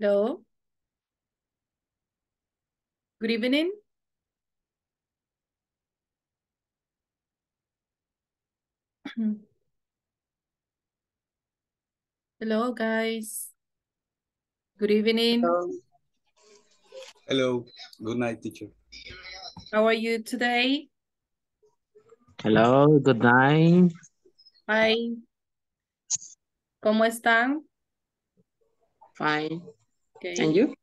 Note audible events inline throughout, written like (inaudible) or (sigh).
Hello. Good evening. (clears throat) Hello, guys. Good evening. Hello. Hello. Good night, teacher. How are you today? Hello, good night. Hi. ¿Cómo están? Fine. Okay. And you?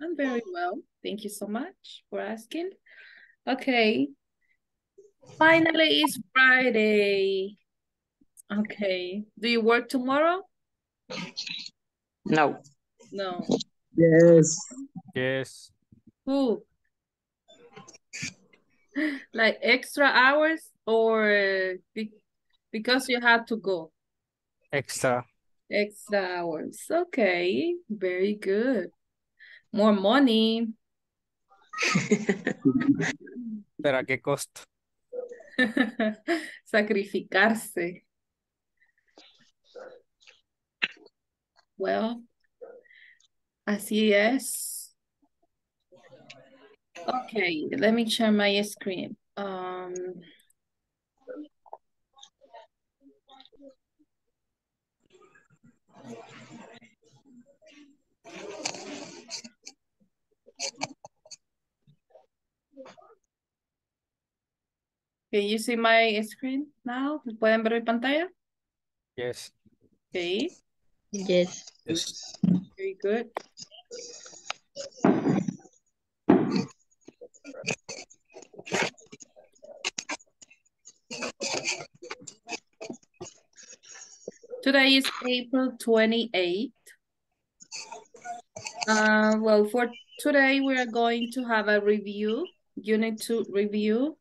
I'm very well. Thank you so much for asking. Okay. Finally, it's Friday. Okay. Do you work tomorrow? No. No. Yes. Yes. Who? Like extra hours or be because you had to go? Extra. Extra hours. Okay. Very good. More money. (laughs) ¿Pero a qué costo? (laughs) Sacrificarse. Well, así es. Okay, let me share my screen. Um, Can you see my screen now? ¿Pueden ver mi pantalla? Yes. Okay, Yes. Yes. very good. Today is April 28th. Uh, well, for today, we are going to have a review, unit two review.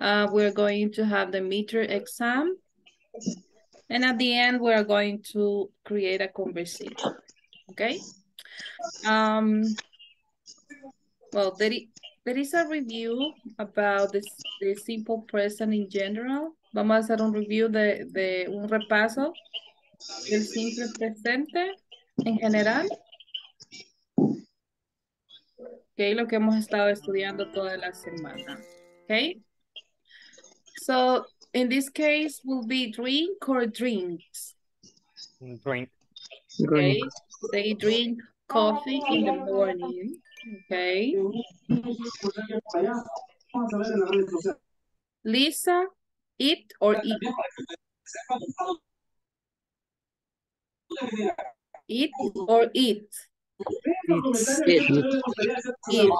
Uh, we're going to have the meter exam. And at the end, we're going to create a conversation, okay? Um, well, there, is a review about this, the simple present in general. Vamos a hacer un review de, de un repaso del simple presente en general. Ok, lo que hemos estado estudiando toda la semana. Ok. So, in this case, will be drink or drinks. Drink. Okay. They drink coffee in the morning. Okay. Lisa, eat or eat? Eat or eat? Eat.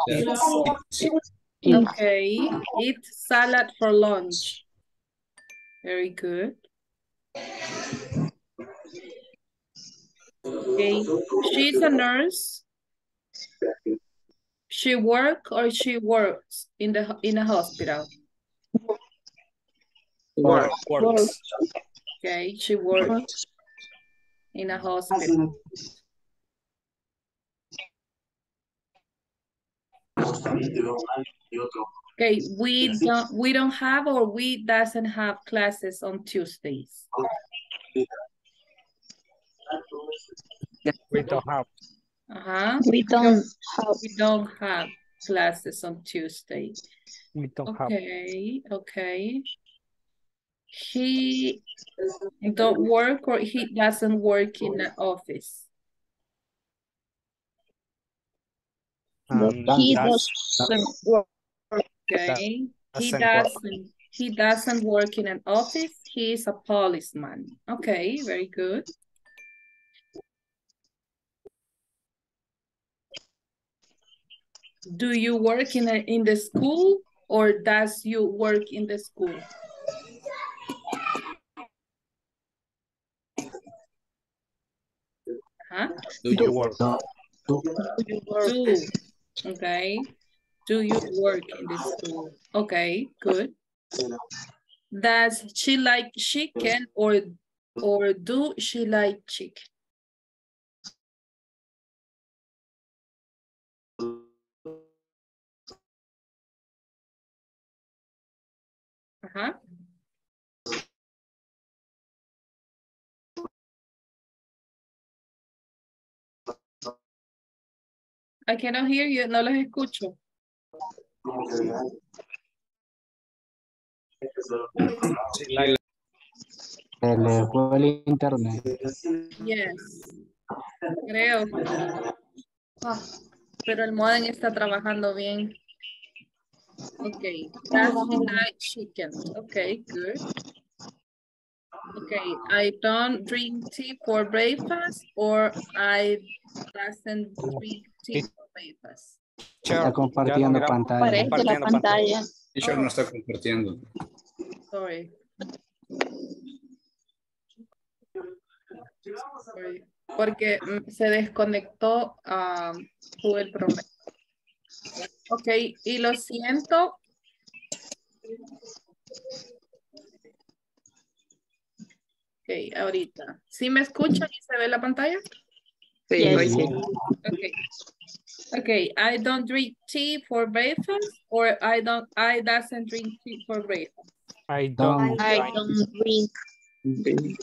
Okay. Eat salad for lunch. Very good. Okay. She's a nurse. She work or she works in the in a hospital. Work. Works. Okay, she works in a hospital. Okay, we don't we don't have or we doesn't have classes on Tuesdays. We don't have. Uh-huh. We don't have. We don't have classes on Tuesday. We don't have. Okay, okay. He don't work or he doesn't work in the office. Um, he that's- doesn't work. Okay, he doesn't work. doesn't, he doesn't work in an office. He is a policeman. Okay, very good. Do you work in a, in the school or does you work in the school? Huh? Do you work? Do, okay. Do you work in the school? Okay, good. Does she like chicken or or do she like chicken? Uh-huh. I cannot hear you, no los escucho. Se le fue el internet. Yes. Creo. Ah, pero el modem está trabajando bien. Okay, that's chicken. Okay, good. Okay, I don't drink tea for breakfast or I doesn't drink tea Está compartiendo pantalla. Parece la Compartiendo pantalla. Teacher no está compartiendo. Sorry. Sorry. Porque se desconectó tuve el problema. Ok, y lo siento. Ok, ahorita. ¿Sí me escuchan y se ve la pantalla? Sí, sí. Okay. Okay, I don't drink tea for breakfast or I don't I doesn't drink tea for breakfast. I don't. I drink. don't drink.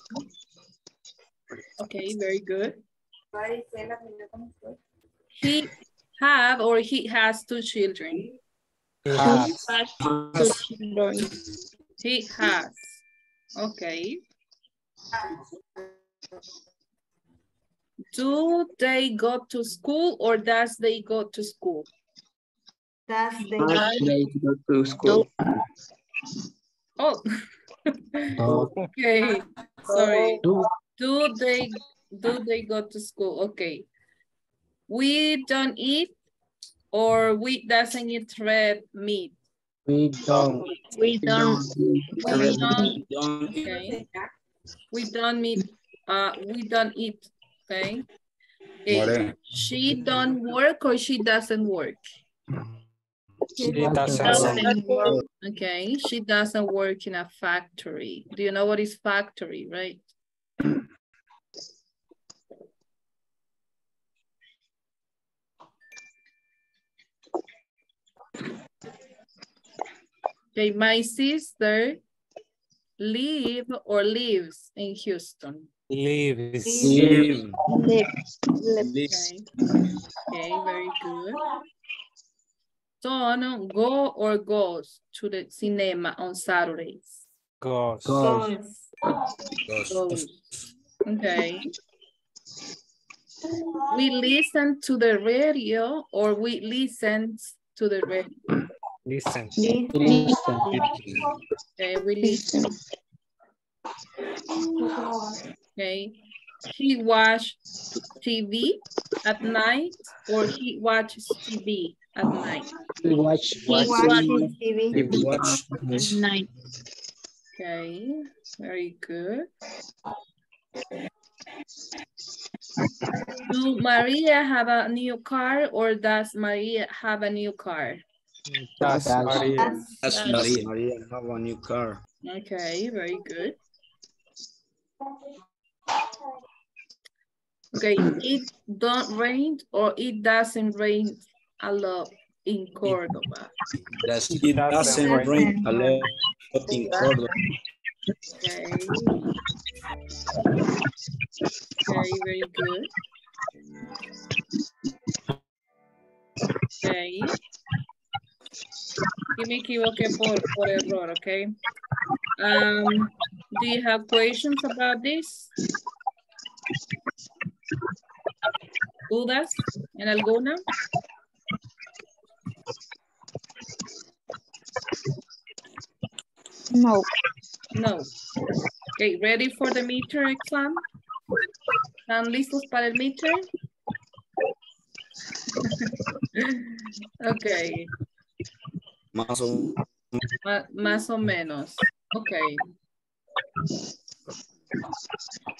Okay, very good. He have or he has two children. Ah, Has two children. He has. Okay. Do they go to school or does they go to school? Must they go to school. Oh, (laughs) okay. Sorry. Tú, Do they do they go to school? Okay. We don't eat or we doesn't eat red meat. we don't. We don't. We don't Don't- okay. We don't eat uh we don't eat. Okay. She don't work or she doesn't work. She doesn't. Doesn't work. Okay, she doesn't work in a factory. Do you know what is factory, right? Okay, my sister live or lives in Houston. Lives. Live. Lives. Lives. Lives. Okay, okay, very good. Son go or goes to the cinema on Saturdays. Goes. Goes. Dos. Goes. Okay. We listen to the radio or we listen to the radio. Listen. Listen. Okay, we listen. Okay. He watch TV at night or he watches TV at night. We watch. He watches TV watch. at night. Okay, very good. Do Maria have a new car or does Maria have a new car? Does Does. Maria. That's Maria. Maria have a new car. Okay, very good. Okay, it don't rain or it doesn't rain a lot in Cordoba. That's, it doesn't rain a lot in Córdoba. Okay. Okay, very good. Okay. Y me equivoqué por, por error, okay? Um, do you have questions about this? ¿Dudas en alguna? No. No. Okay, ready for the meter exam? ¿Están listos para el meter? (laughs) okay, Más o ma- más o menos. Okay.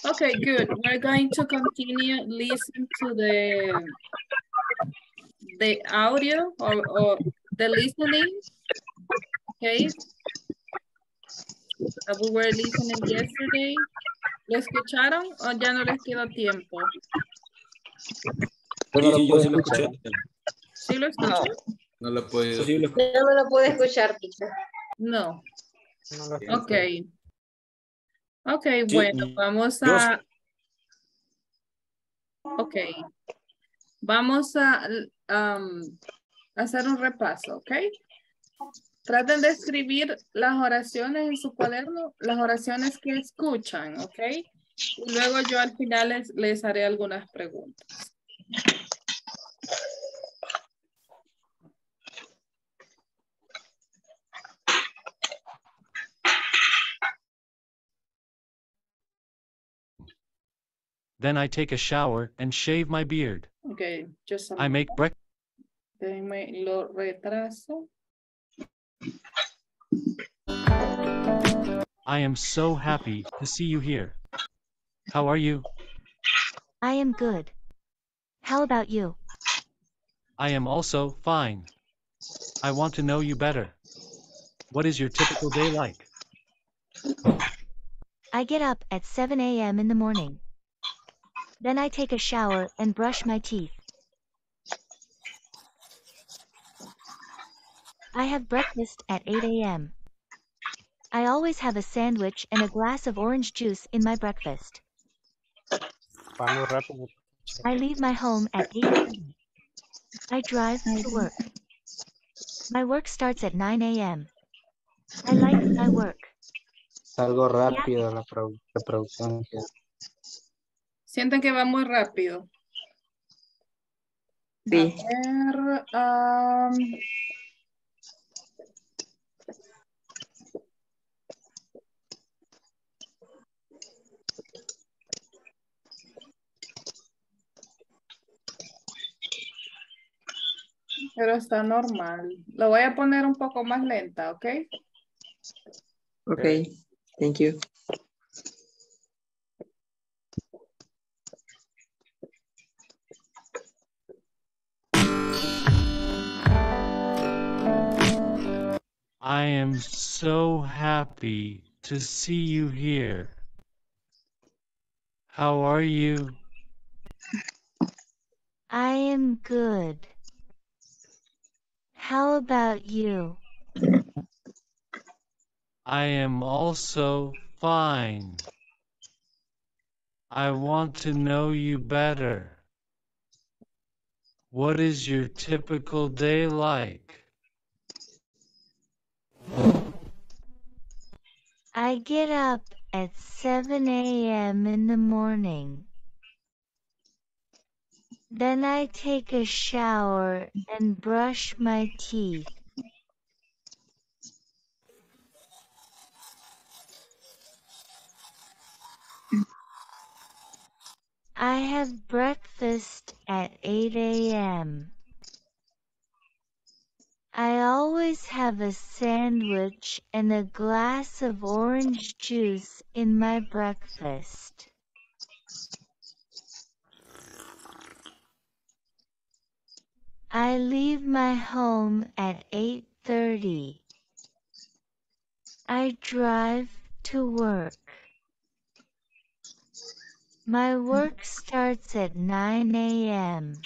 Okay, good. We're going to continue listen to the the audio or, or the listening. Okay. Uh, we were listening yesterday. ¿Lo escucharon o ya no les quedó tiempo? Sí, yo sí lo escuché. ¿Sí lo escucharon? No lo puedo. Yo no lo pude escuchar, teacher. No. No lo Ok. Ok, Sí, bueno, vamos a... Ok. Vamos a... um, hacer un repaso, ¿ok? Traten de escribir las oraciones en su cuaderno, las oraciones que escuchan, ¿ok? Y luego yo al final les, les haré algunas preguntas. Then I take a shower and shave my beard. Ok, just a I make breakfast. Déjenme lo retraso. I am so happy to see you here. How are you? I am good. How about you? I am also fine. I want to know you better. What is your typical day like? I get up at 7 a.m. in the morning. Then I take a shower and brush my teeth. I have breakfast at 8 a.m. I always have a sandwich and a glass of orange juice in my breakfast. Va muy rápido. I leave my home at 8 a.m. I drive to work. My work starts at 9 a.m. I like my work. Algo rápido la produ- la producción. Sienten que va muy rápido. Sí. A ver, am, Pero está normal. Lo voy a poner un poco más lenta, ¿ok? Okay. Thank you. I am so happy to see you here. How are you? I am good. How about you? I am also fine. I want to know you better. What is your typical day like? I get up at 7 a.m. in the morning. Then I take a shower and brush my teeth. I have breakfast at 8 a.m. I always have a sandwich and a glass of orange juice in my breakfast. I leave my home at 8:30. I drive to work. My work starts at 9 a.m.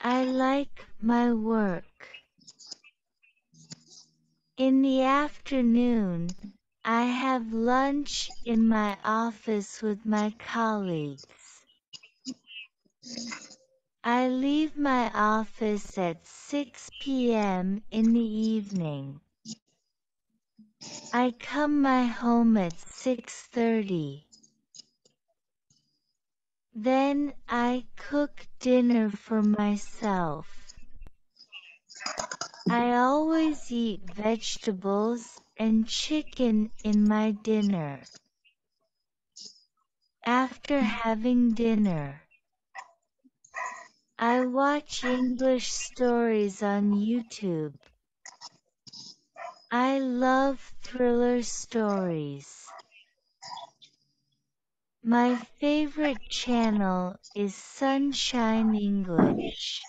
I like my work. In the afternoon, I have lunch in my office with my colleagues. I leave my office at 6 p.m. in the evening. I come my home at 6:30. Then I cook dinner for myself. I always eat vegetables and chicken in my dinner. After having dinner, I watch English stories on YouTube. I love thriller stories. My favorite channel is Sunshine English.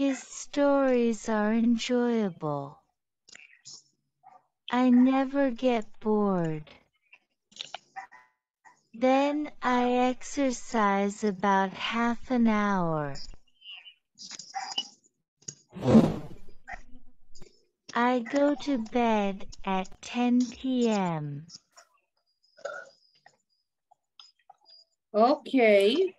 His stories are enjoyable. I never get bored. Then I exercise about half an hour. I go to bed at 10 p.m. Ok.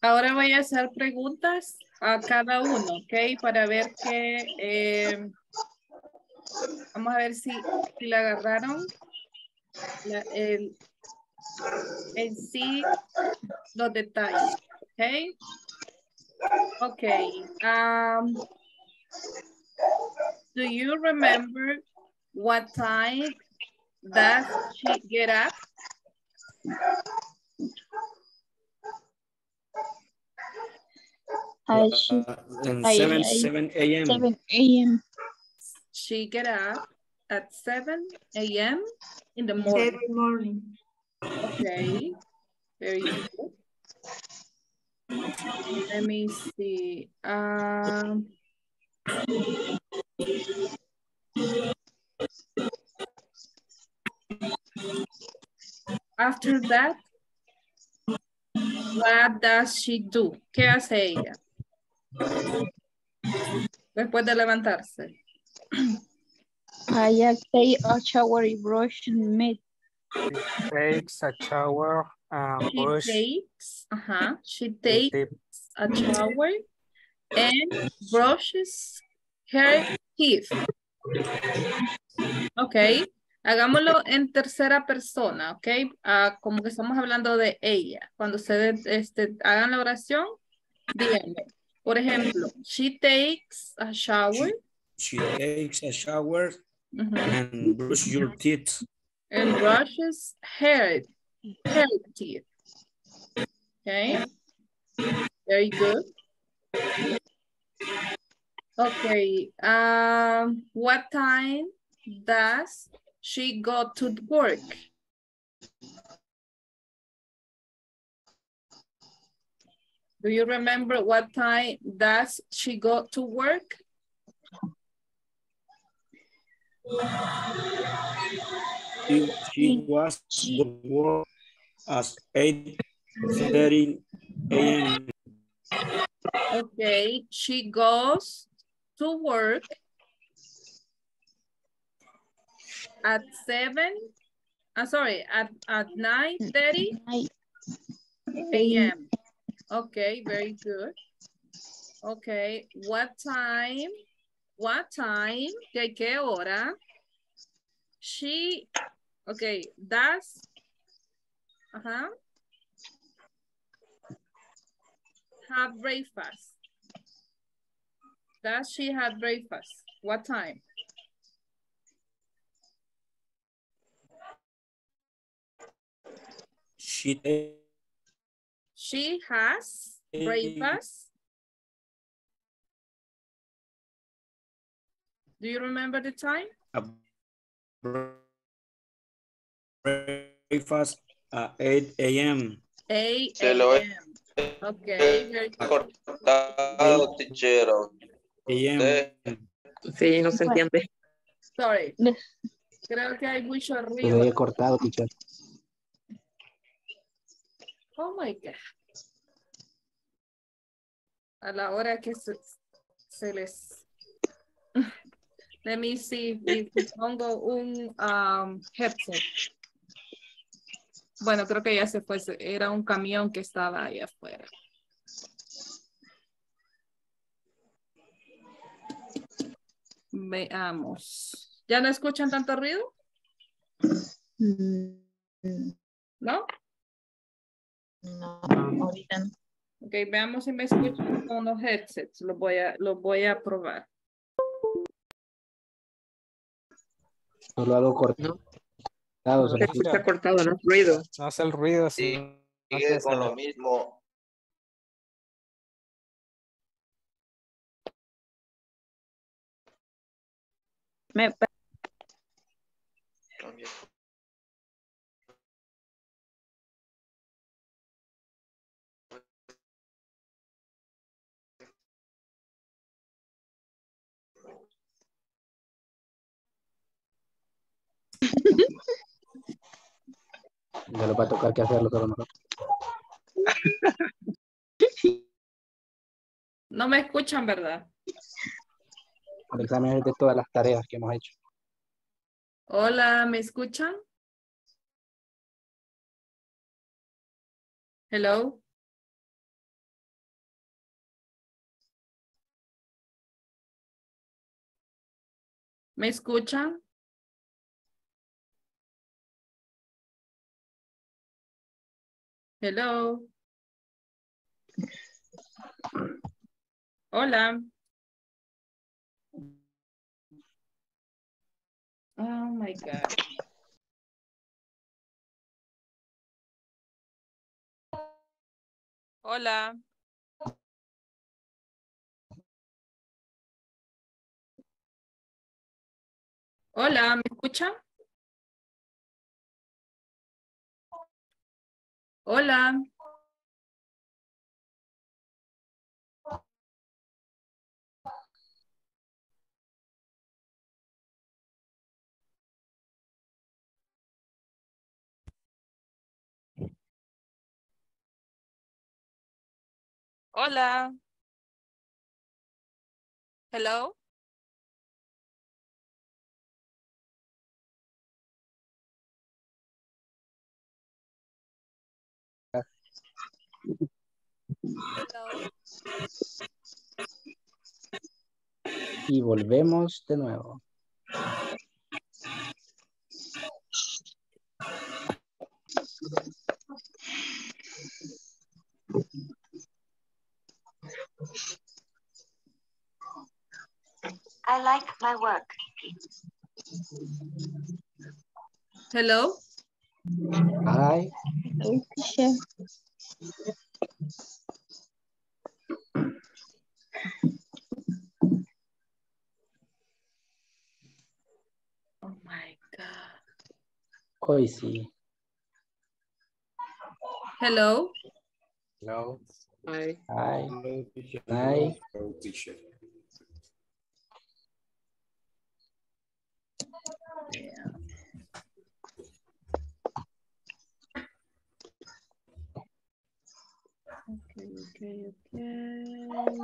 Ahora voy a hacer preguntas a cada uno, ¿ok? Para ver que... eh, vamos a ver si, si la agarraron. La- el, en sí, los detalles, ¿ok? Ok. Um, do you remember what time does she get up? I should And I- 7, I- 7 a.m. 7 a.m. She get up at 7 a.m. in the morning. Every morning. Okay, very good. Let me see. Um, after that, what does she do? ¿Qué hace ella? Después de levantarse. I take a shower, brush, and meat. Takes a shower and She brush. takes, uh-huh, she takes a shower and brushes her teeth. Ok, hagámoslo en tercera persona, ok, Ah, como que estamos hablando de ella. Cuando ustedes este, hagan la oración, díganme. Por ejemplo, she takes a shower She takes a shower and brush your teeth. and brushes hair, hair teeth. Okay, very good. Okay, um, what time does she go to work? Do you remember what time does she go to work? She, she was to work at 8.30 a.m. Okay, she goes to work at seven, I'm sorry, at, at nine thirty I, a.m. Okay, very good. Okay, what time, what time, de qué hora? She, okay, does, uh-huh, have breakfast. Does she have breakfast? What time? She She has breakfast. Do you remember the time? a breakfast at 8 a.m. Eight Se lo he- a.m. Okay, very good. cortado, tichero. a.m. Usted- Sí, no se entiende. Sorry. Creo que hay mucho ruido. había cortado, teacher. Oh my God. A la hora que se, se les... Let me see if pongo un um, headset. Bueno, creo que ya se fue. Era un camión que estaba ahí afuera. Veamos. ¿Ya no escuchan tanto ruido? mm, ¿No? no, ahorita no. Ok, veamos si me escuchan con los headsets. Los voy a, los voy a probar. Solo algo cortado. se Se escucha. cortado, no ruido. No hace el ruido. Sí, sino Sigue con lo mismo. Me, Cambia. (laughs) Ya lo va a tocar que hacerlo todo mejor. No me escuchan, ¿verdad? El examen es de todas las tareas que hemos hecho. Hola, ¿me escuchan? Hello. ¿Me escuchan? Hello. Hola. Oh my God. Hola. Hola, ¿me escuchan? Hola. Hola. Hello. Y volvemos de nuevo. I like my work. Hello. Hi. Oh my God. Hoy sí. Hello. No. Ay, Hi. No, teacher. Hi. No, teacher. Yeah. Okay, okay,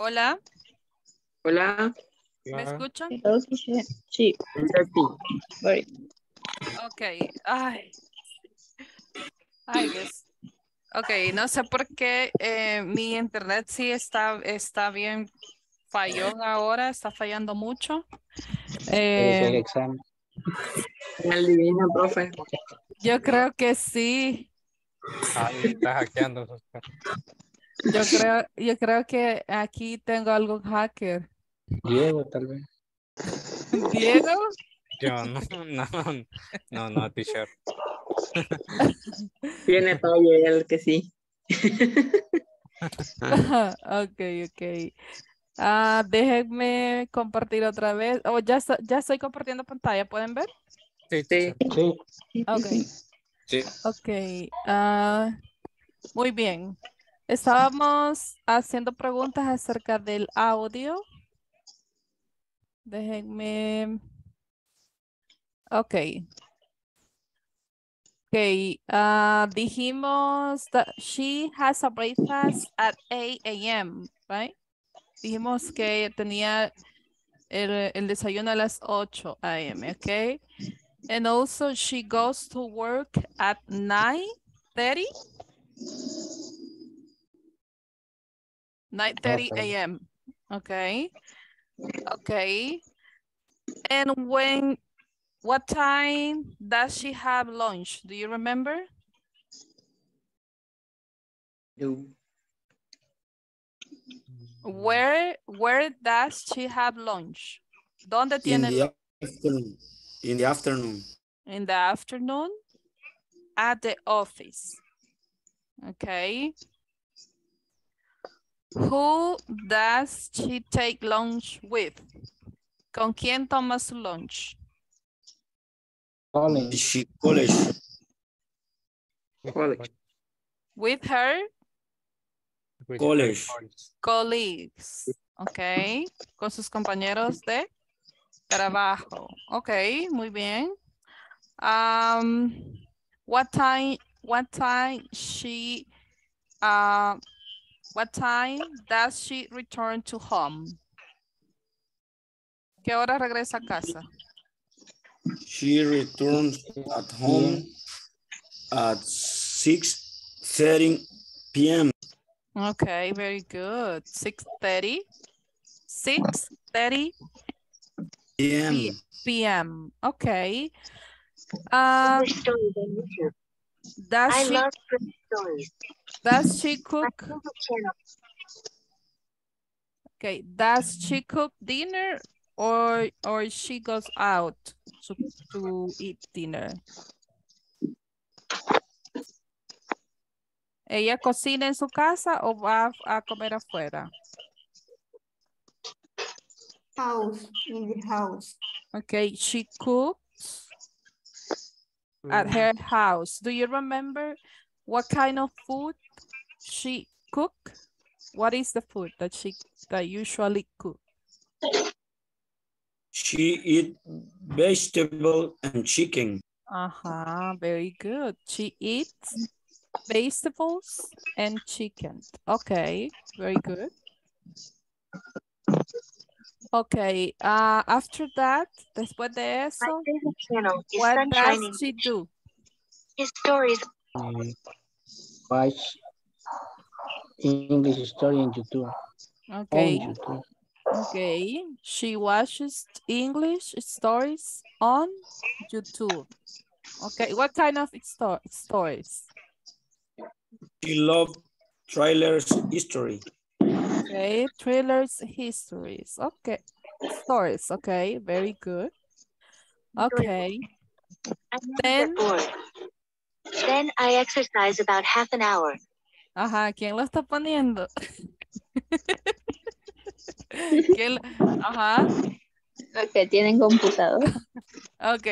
Hola, hola. ¿me escuchan? Sí. Ok, ay. Ay, Dios. Ok, no sé por qué eh, mi internet sí está, está bien fallón ahora, está fallando mucho. Es el Eh, examen. Al divino, profe. yo creo que sí. Ahí está hackeando. Yo creo, yo creo que aquí tengo algún hacker. Diego, tal vez. Diego. Yo no, no, no, no, teacher. Tiene falle el que sí. (laughs) ok, ok. Ah, déjenme compartir otra vez. Oh, ya, ya estoy compartiendo pantalla, ¿pueden ver? Sí, Sí. Sí. Ok. Sí. Ok. ah, muy bien. Estábamos haciendo preguntas acerca del audio. Déjenme. Ok. Ok. ah, dijimos that she has a breakfast at 8 a.m., right? Dijimos que tenía el, desayuno a las 8 a.m., ok? And also she goes to work at 9.30? 9.30 Okay. a.m., okay? Okay. And when, what time does she have lunch? Do you remember? No. Where, where does she have lunch? ¿Dónde In the afternoon. In the afternoon. in the afternoon at the office. Okay. Who does she take lunch with? ¿Con quién toma su lunch? College. She college. College. With her With College. colleagues. colleagues. Ok. Con sus compañeros de trabajo. Ok, muy bien. Um, what time, what time she, uh, what time does she return to home? ¿Qué hora regresa a casa? She returns at home at 6:30 p.m. Okay, very good. 6.30. 6.30 p.m. p.m. Okay. Um, does I she, love stories. does she cook? Okay, does she cook dinner or or she goes out to, to eat dinner? ¿Ella cocina en su casa o va a comer afuera? House, in the house. Okay, she cooks at her house. Do you remember what kind of food she cook? What is the food that she that usually cook? She eat vegetable and chicken. Uh-huh, very good. She eats vegetables and chicken. Okay, very good. Okay, uh, after that, después de eso, favorite channel is what does she do? His stories Mm, Watch English story on YouTube. Okay, On YouTube. okay. She watches English stories on YouTube. Okay, what kind of sto stories? She love trailers history. Okay, thrillers, histories. Okay, stories. Okay, very good. Okay, Then- Then I exercise about half an hour. ajá, ¿quién lo está poniendo? (laughs) ¿Quién lo- Ajá, Los que tienen computador. ok,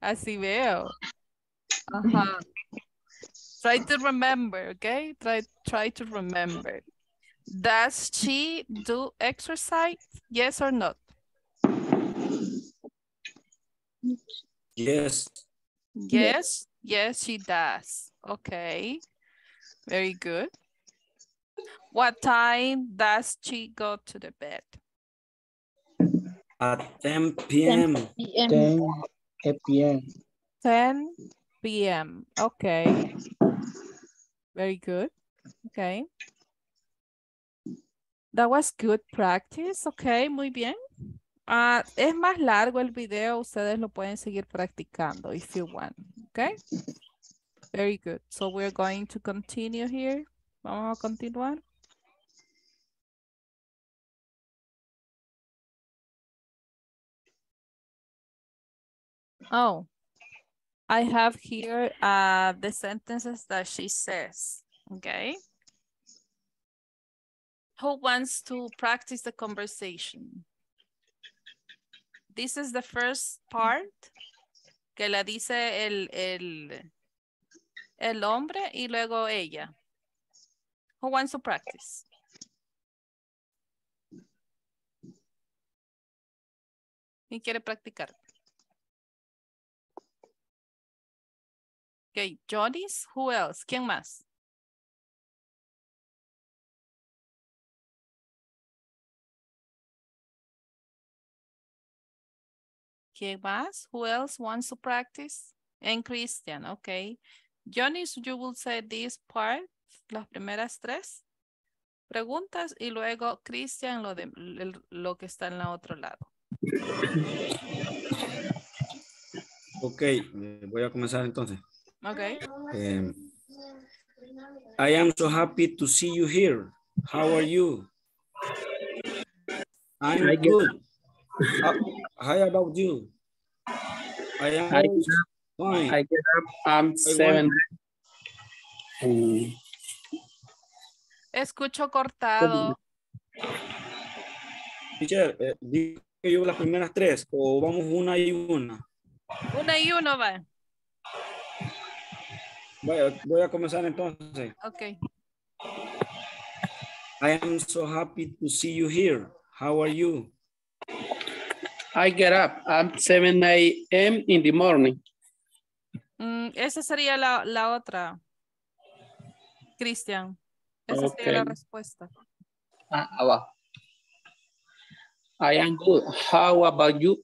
así veo. Ajá. Try to remember, okay? Try, try to remember. Does she do exercise? Yes or not? Yes. Yes, yes, she does. Okay, very good. What time does she go to the bed? At 10 p.m. 10 p.m. 10 p.m. Okay, very good. Okay. That was good practice. Okay, muy bien. Ah, es más largo el video, ustedes lo pueden seguir practicando if you want. Okay. Very good. So we're going to continue here. Vamos a continuar. Oh, I have here uh, the sentences that she says, okay? Who wants to practice the conversation? This is the first part que la dice el, el, el hombre y luego ella. Who wants to practice? ¿Quién quiere practicar? Ok, Jonis, who else? ¿Quién más? ¿Quién más? Who else wants to practice? And Christian, okay. Jonis, you will say this part, las primeras tres preguntas y luego Christian lo, de, lo que está en la otro lado. Ok, eh, voy a comenzar entonces. Okay. Um, I am so happy to see you here. How are you? I'm good. good. How, how about you? I am I also fine. I get up um I seven. Mm, Escucho cortado. Teacher, eh, digo yo las primeras tres o vamos una y una. Una y uno va. Vaya, voy a comenzar entonces. Ok. I am so happy to see you here. How are you? I get up at 7 a.m. in the morning. Mm, esa sería la, la otra. Cristian. Esa sería la respuesta. Ah, abajo. I am good. How about you?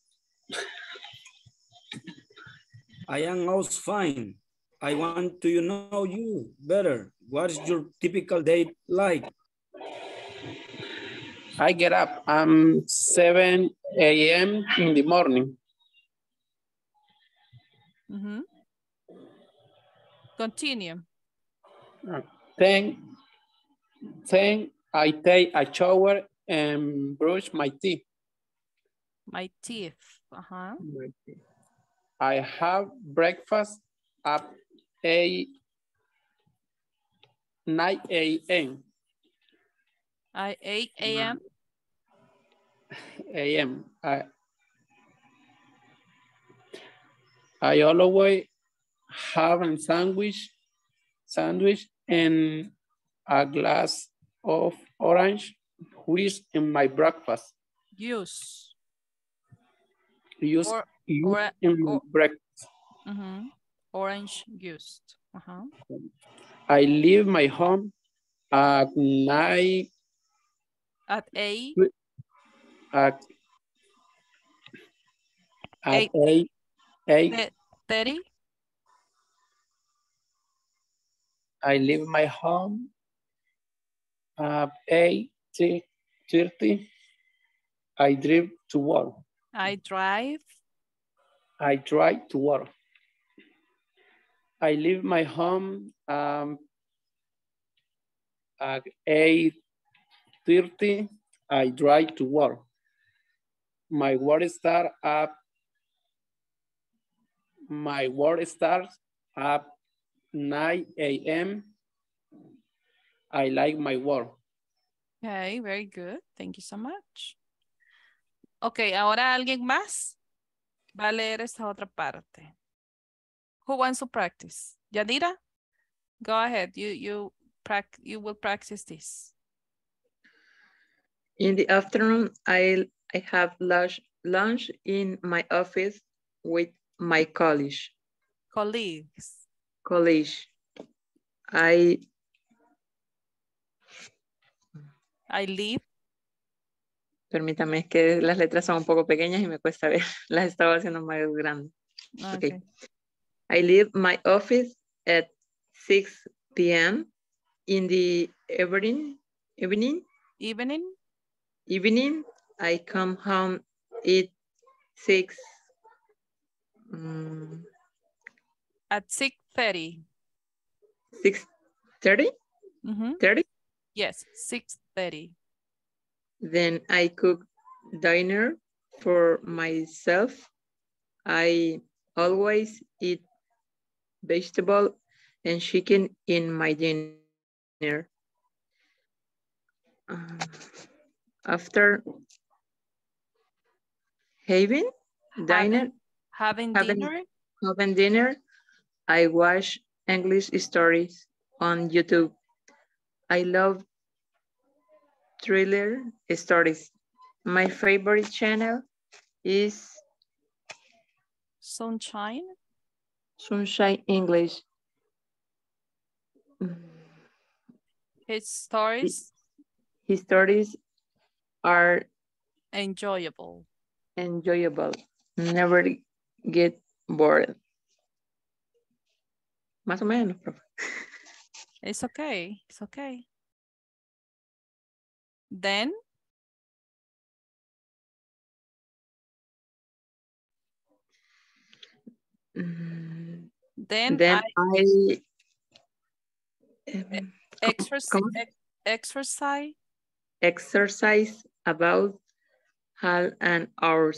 I am also fine. I want to know you better. What is your typical day like? I get up at 7 a.m. in the morning. Ujú. Continue. Uh, then, then I take a shower and brush my teeth. My teeth. Uh-huh. Ajá. I have breakfast at 8, 9 a.m. I 8 a.m. a.m. I, I always have a sandwich, sandwich and a glass of orange juice in my breakfast. Use. Use, Or- or- in or- breakfast. Ujú. Orange used. Ajá. Uh-huh. I leave my home at night At 8. At, at Eight. eight, eight. 30. I leave my home at eight thirty. I drive to work. I drive. I drive to work. I leave my home um, at eight thirty. I drive to work. My work start at my work starts at 9 a.m. I like my work. Okay, very good. Thank you so much. Ok, ahora alguien más va a leer esta otra parte. Who wants to practice? Yadira? Go ahead. You you prac you will practice this. In the afternoon, I I have lunch lunch in my office with my college Colleagues. college. I I live. permítame, es que las letras son un poco pequeñas y me cuesta ver. (laughs) Las estaba haciendo más grandes. Okay. I leave my office at 6 p.m. in the evening. Evening. Evening. Evening. I come home at 6. mm, At 6.30. 6.30? Mhm. 30? Yes, 6.30. Then I cook dinner for myself. I always eat vegetable and chicken in my dinner. Um, after having dinner, Having Having- dinner. having dinner, I watch English stories on YouTube. I love thriller stories. My favorite channel is Sunshine. Sunshine English. His stories. His stories are Enjoyable. Enjoyable. Never get bored. Más o menos, profe. It's okay. It's okay. Then Mm, then, Then I I um, exercise exercise exercise about half an hour.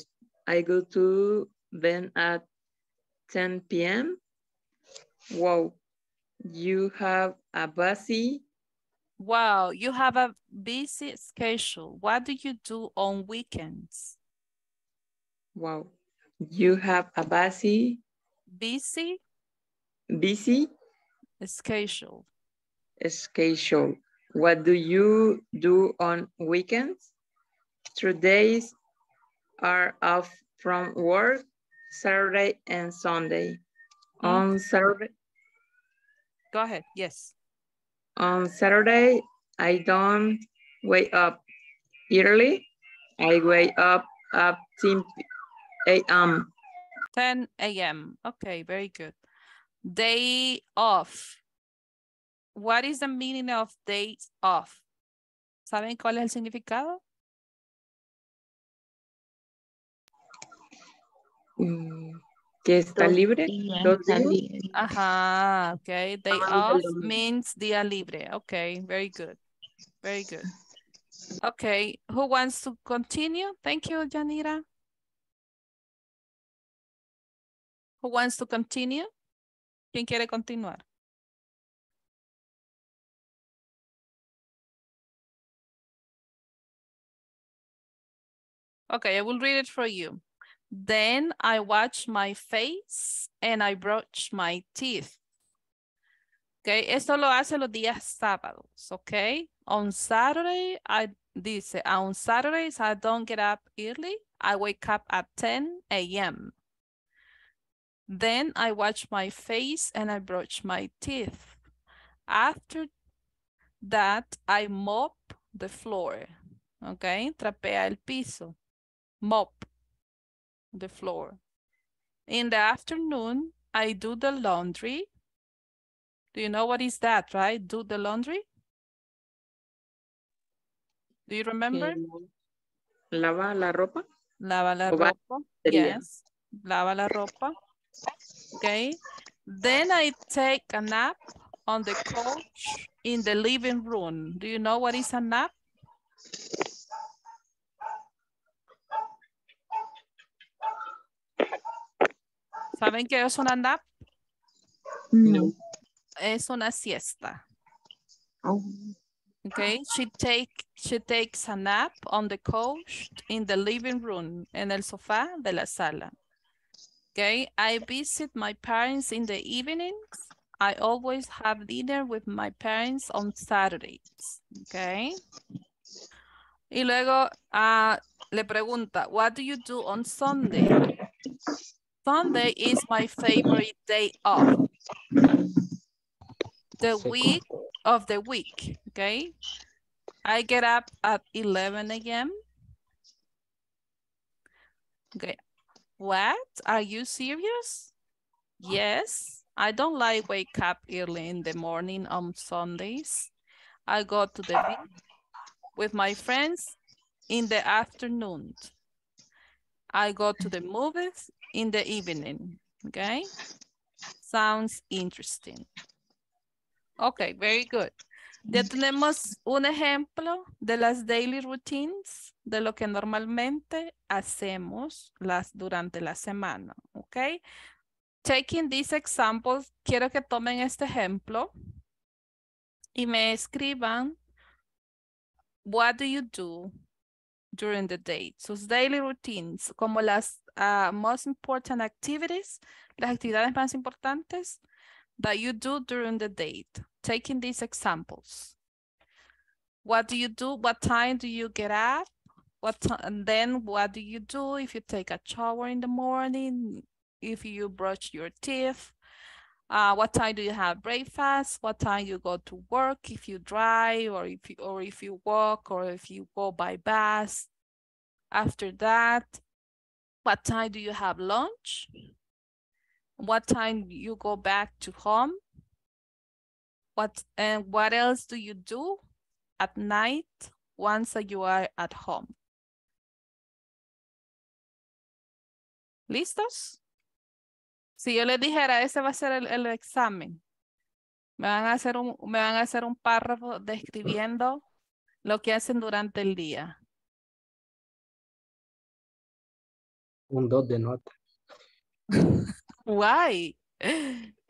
I go to bed at 10 p.m. Wow, you have a busy Wow, you have a busy schedule. What do you do on weekends? Wow. You have a busy, Busy busy schedule. schedule. What do you do on weekends? Three days are off from work, Saturday and Sunday. Mm-hmm. On Saturday, Go ahead. Yes. on Saturday, I don't wake up early. I wake up at 10 a.m. 10 a.m. Okay, very good. Day off. What is the meaning of days off? ¿Saben cuál es el significado? Que está libre. Dos días. Ajá, okay. Day Ah, off means día libre. Okay, very good. Very good. Okay, who wants to continue? Thank you, Janira. Who wants to continue? ¿Quién quiere continuar? Okay, I will read it for you. Then I wash my face and I brush my teeth. Okay, esto lo hace los días sábados, okay? On Saturday, I dice, on Saturdays I don't get up early. I wake up at 10 a.m. Then I wash my face and I brush my teeth. After that, I mop the floor. Okay, trapea el piso. Mop the floor. In the afternoon, I do the laundry. Do you know what is that, right? Do the laundry? Do you remember? Lava la ropa. Lava la ropa. Yes. Lava la ropa. Okay. Then I take a nap on the couch in the living room. Do you know what is a nap? ¿Saben qué es una nap? No. Es una siesta. Oh. Okay, she take she takes a nap on the couch in the living room, en el sofá de la sala. Okay, I visit my parents in the evenings. I always have dinner with my parents on Saturdays. Okay. Y luego ah, le pregunta, what do you do on Sunday? Sunday is my favorite day off. The week of the week, okay? I get up at 11 a.m. Okay. What? Are you serious? Yes. I don't like wake up early in the morning on Sundays. I go to the beach with my friends in the afternoon. I go to the movies in the evening. Okay. Sounds interesting. Okay, very good. Ya tenemos un ejemplo de las daily routines, de lo que normalmente hacemos las durante la semana, ¿ok? Taking these examples, quiero que tomen este ejemplo y me escriban what do you do during the day? Sus daily routines, como las ah, most important activities, las actividades más importantes that you do during the day. Taking these examples. What do you do? What time do you get up? What and then what do you do if you take a shower in the morning? If you brush your teeth? Uh, what time do you have breakfast? What time you go to work? If you drive or if you or if you walk or if you go by bus. After that, what time do you have lunch? What time you go back to home? What and what else do you do at night once you are at home? ¿Listos? Si yo les dijera, ese va a ser el, el examen. Me van a hacer un, me van a hacer un párrafo describiendo lo que hacen durante el día. Un dos de nota. Why? (laughs)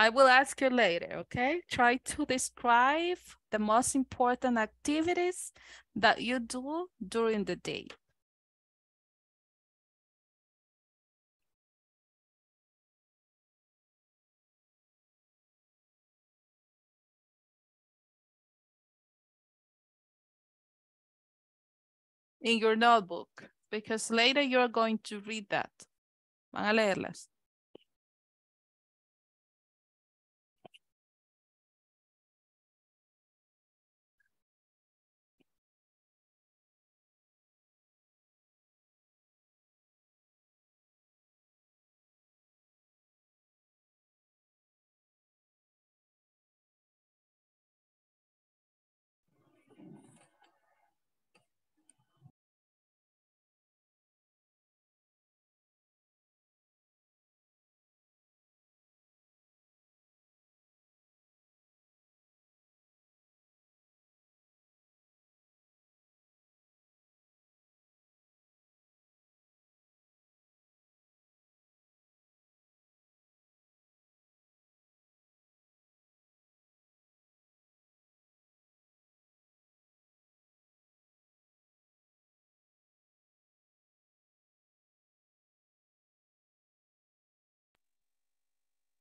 I will ask you later, okay? Try to describe the most important activities that you do during the day. In your notebook, because later you're going to read that. Van a leerlas.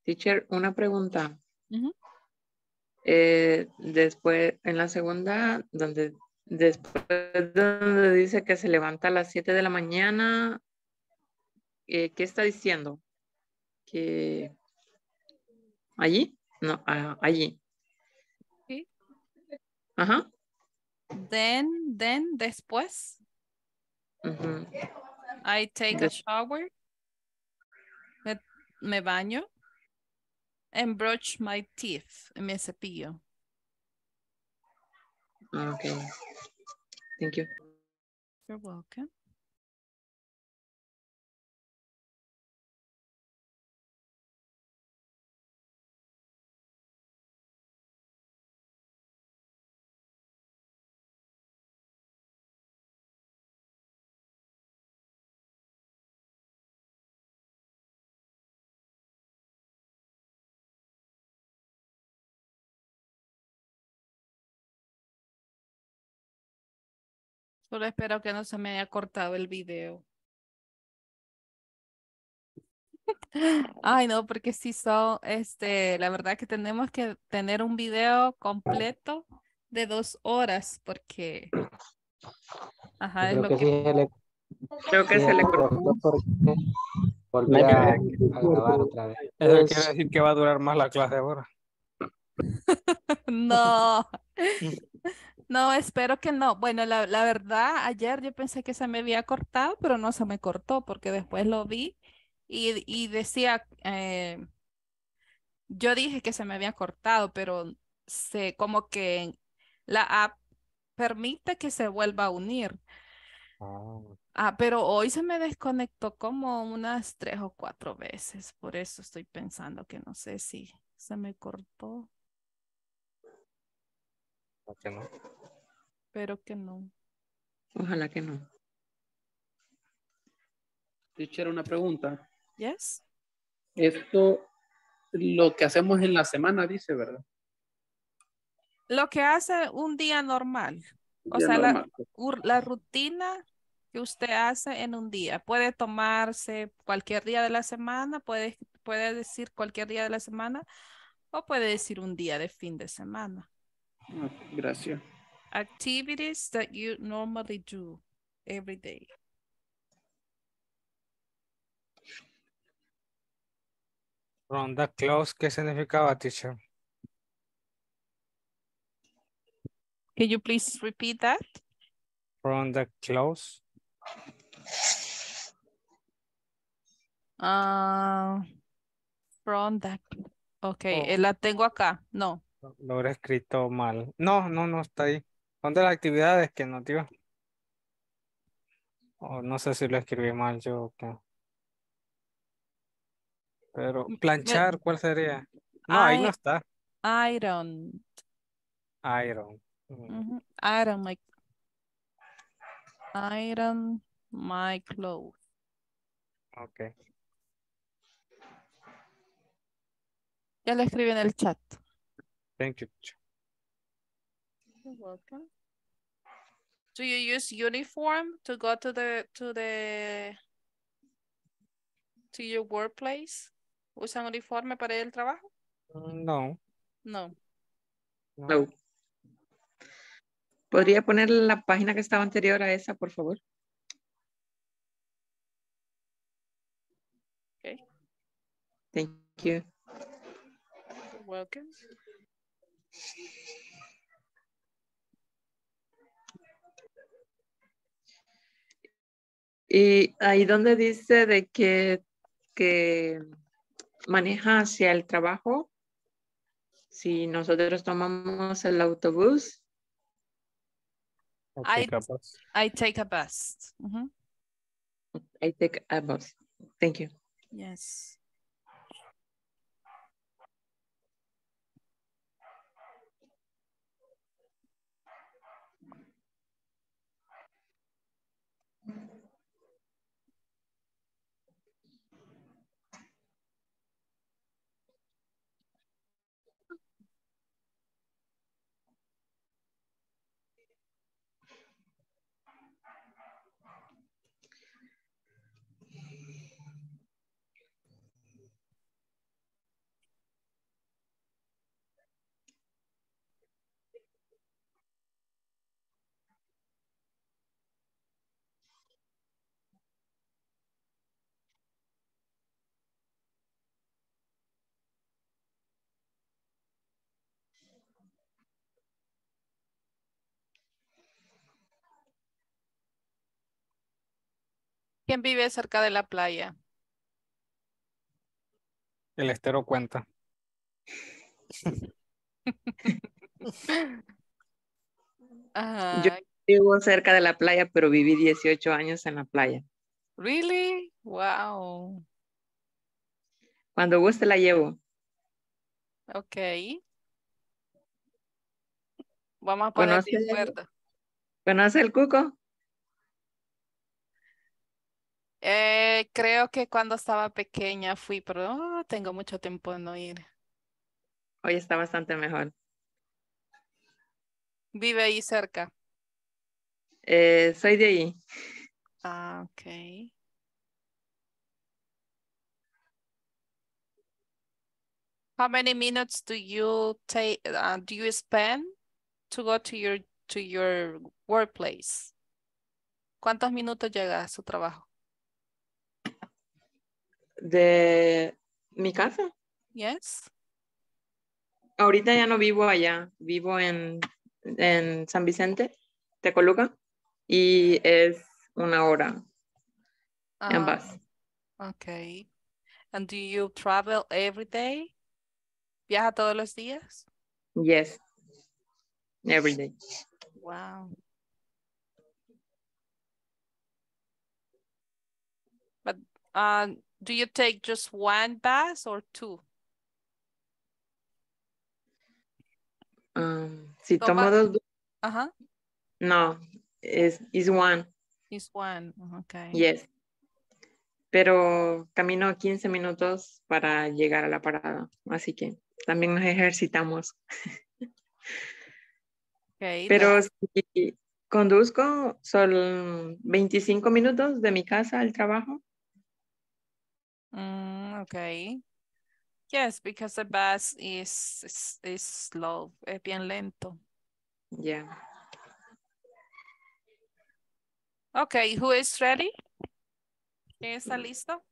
Teacher, una pregunta. Eh, después, en la segunda, donde después donde dice que se levanta a las 7 de la mañana, eh, ¿qué está diciendo? Que allí, no, ah, allí. Sí. Ajá. Then, then, después. I take a shower. Me, me baño. And brush my teeth. Me cepillo. Ah, Ok. Thank you. You're welcome. Solo espero que no se me haya cortado el video. (laughs) Ay, no, porque sí son, este, la verdad que tenemos que tener un video completo de dos horas, porque, ajá, es Creo lo que que, sí se le, Creo que sí se le cortó porque a, a grabar otra vez. Eso Pues- quiere decir que va a durar más la clase ahora. (laughs) no, (laughs) no, espero que no. Bueno, la, la verdad, ayer yo pensé que se me había cortado, pero no se me cortó, porque después lo vi y, y decía, eh, yo dije que se me había cortado, pero se, como que la app permite que se vuelva a unir. Ah, Ah, pero hoy se me desconectó como unas tres o cuatro veces, por eso estoy pensando que no sé si se me cortó, ¿por qué no? pero que no. Ojalá que no. Teacher, una pregunta. Yes? Esto, lo que hacemos en la semana, dice, ¿verdad? Lo que hace un día normal, o Día sea, la, normal. la rutina que usted hace en un día. Puede tomarse cualquier día de la semana, puede, puede decir cualquier día de la semana, o puede decir un día de fin de semana. Gracias. Activities that you normally do every day. From the close, ¿qué significaba, teacher? Can you please repeat that? From the close. Ah, from that. Ok, Oh. eh, la tengo acá. No. Lo habré escrito mal. No, no, no está ahí. Son de las actividades que nos dio. O no sé si lo escribí mal yo. o qué. Pero planchar, ¿cuál sería? No, ahí no está. Iron. Iron. Mm, Iron my. Iron my clothes. Ok. Ya lo escribí en el chat. Thank you. You're welcome. Do you use uniform to go to the to the to your workplace? ¿Usan uniforme para ir al trabajo? Mm, No. No. no. No. ¿Podría poner la página que estaba anterior a esa, por favor? Okay. Thank you. You're welcome. Y ahí donde dice de que, que maneja hacia el trabajo, si nosotros tomamos el autobús, I- take a bus. I take a bus. I take a bus. Thank you. Yes. ¿Quién vive cerca de la playa? El estero cuenta. (laughs) Ajá. Vivo cerca de la playa, pero viví 18 años en la playa. Really? Wow. Cuando guste la llevo. Ok. Vamos a poner de ¿Conoce- acuerdo. ¿Conoce el cuco? Eh, creo que cuando estaba pequeña fui, pero oh, tengo mucho tiempo de no ir. Hoy está bastante mejor. Vive ahí cerca. Eh, soy de ahí. Ah, ok. How many minutes do you take, uh, do you spend to go to your, to your workplace? ¿Cuántos minutos llega a su trabajo? De mi casa. Yes. Ahorita ya no vivo allá. Vivo en, en San Vicente, Tecoluca. Y es una hora en Ah, bus. Okay. And do you travel every day? ¿Viaja todos los días? Yes. Every day. Wow. But uh, do you take just one bus or two? Um, si tomo dos, bu- Ajá. no, es is one. It's one. Okay. Yes. Pero camino 15 minutos para llegar a la parada. Así que también nos ejercitamos. (laughs) Okay. Pero that's- si conduzco, son 25 minutos de mi casa al trabajo. Mm, okay. Yes, because the bus is, is, is slow, es bien lento. Ya. Okay, who is ready? ¿Quién está listo?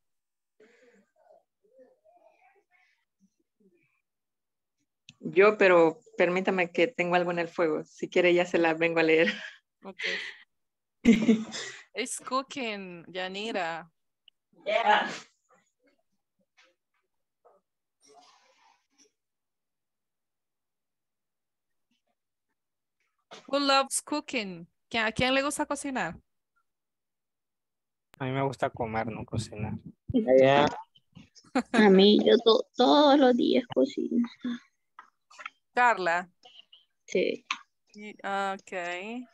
Yo, pero permítame que tengo algo en el fuego. Si quiere, ya se la vengo a leer. Okay. (laughs) It's cooking, Yanira. Who loves cooking? ¿Quién- ¿A quién le gusta cocinar? A mí me gusta comer, no cocinar. A mí, yo to- todos los días cocino. Carla. Sí. Ah, Okay.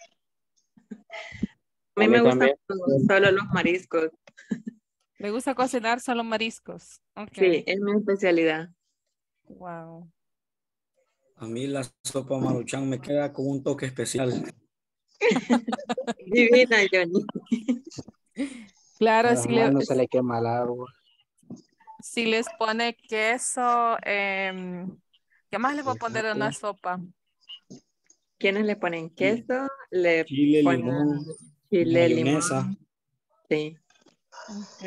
A mí A mí me gustan solo los mariscos. Le gusta cocinar solo mariscos. Sí, Okay. es mi especialidad. Wow. A mí la sopa maruchan me queda con un toque especial. Divina, Johnny. Claro, si, le- manos se le quema el agua. si les pone queso, em, ¿qué más le voy a poner a una sopa? ¿Quiénes le ponen queso? Le Chile, ponen limón, chile, limón. mayonesa. Sí. Ok.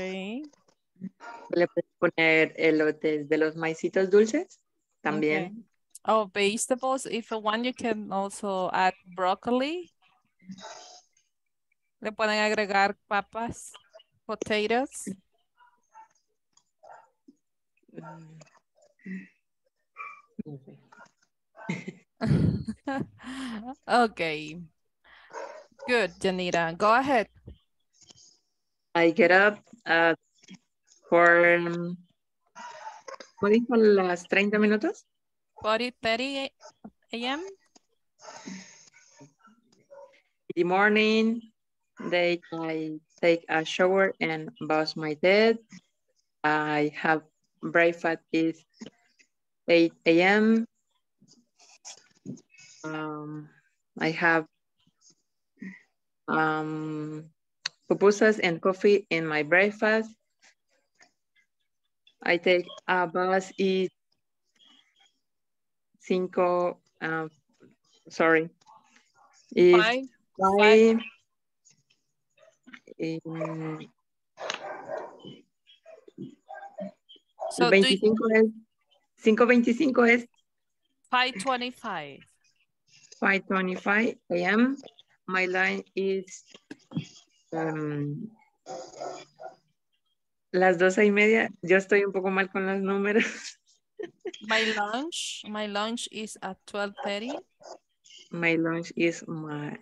Le puedes poner elotes de los maicitos dulces. También. Oh, vegetables. If you want, you can also add broccoli. Le pueden agregar papas, potatoes. (laughs) Okay. Good, Janita. Go ahead. I get up at um, ¿Cuál dijo las 30 minutos? 40, 30 a.m. In the morning, they I take a shower and brush my teeth. I have breakfast is 8 a.m. Um, I have um, pupusas and coffee in my breakfast. I take a bus cinco, um, sorry, Five. five. So do you- 25 es, 5.25 es 525. 5.25 a.m. My line is um, las doce y media. Yo estoy un poco mal con los números. (laughs) My lunch, my lunch is at 12.30. My lunch is my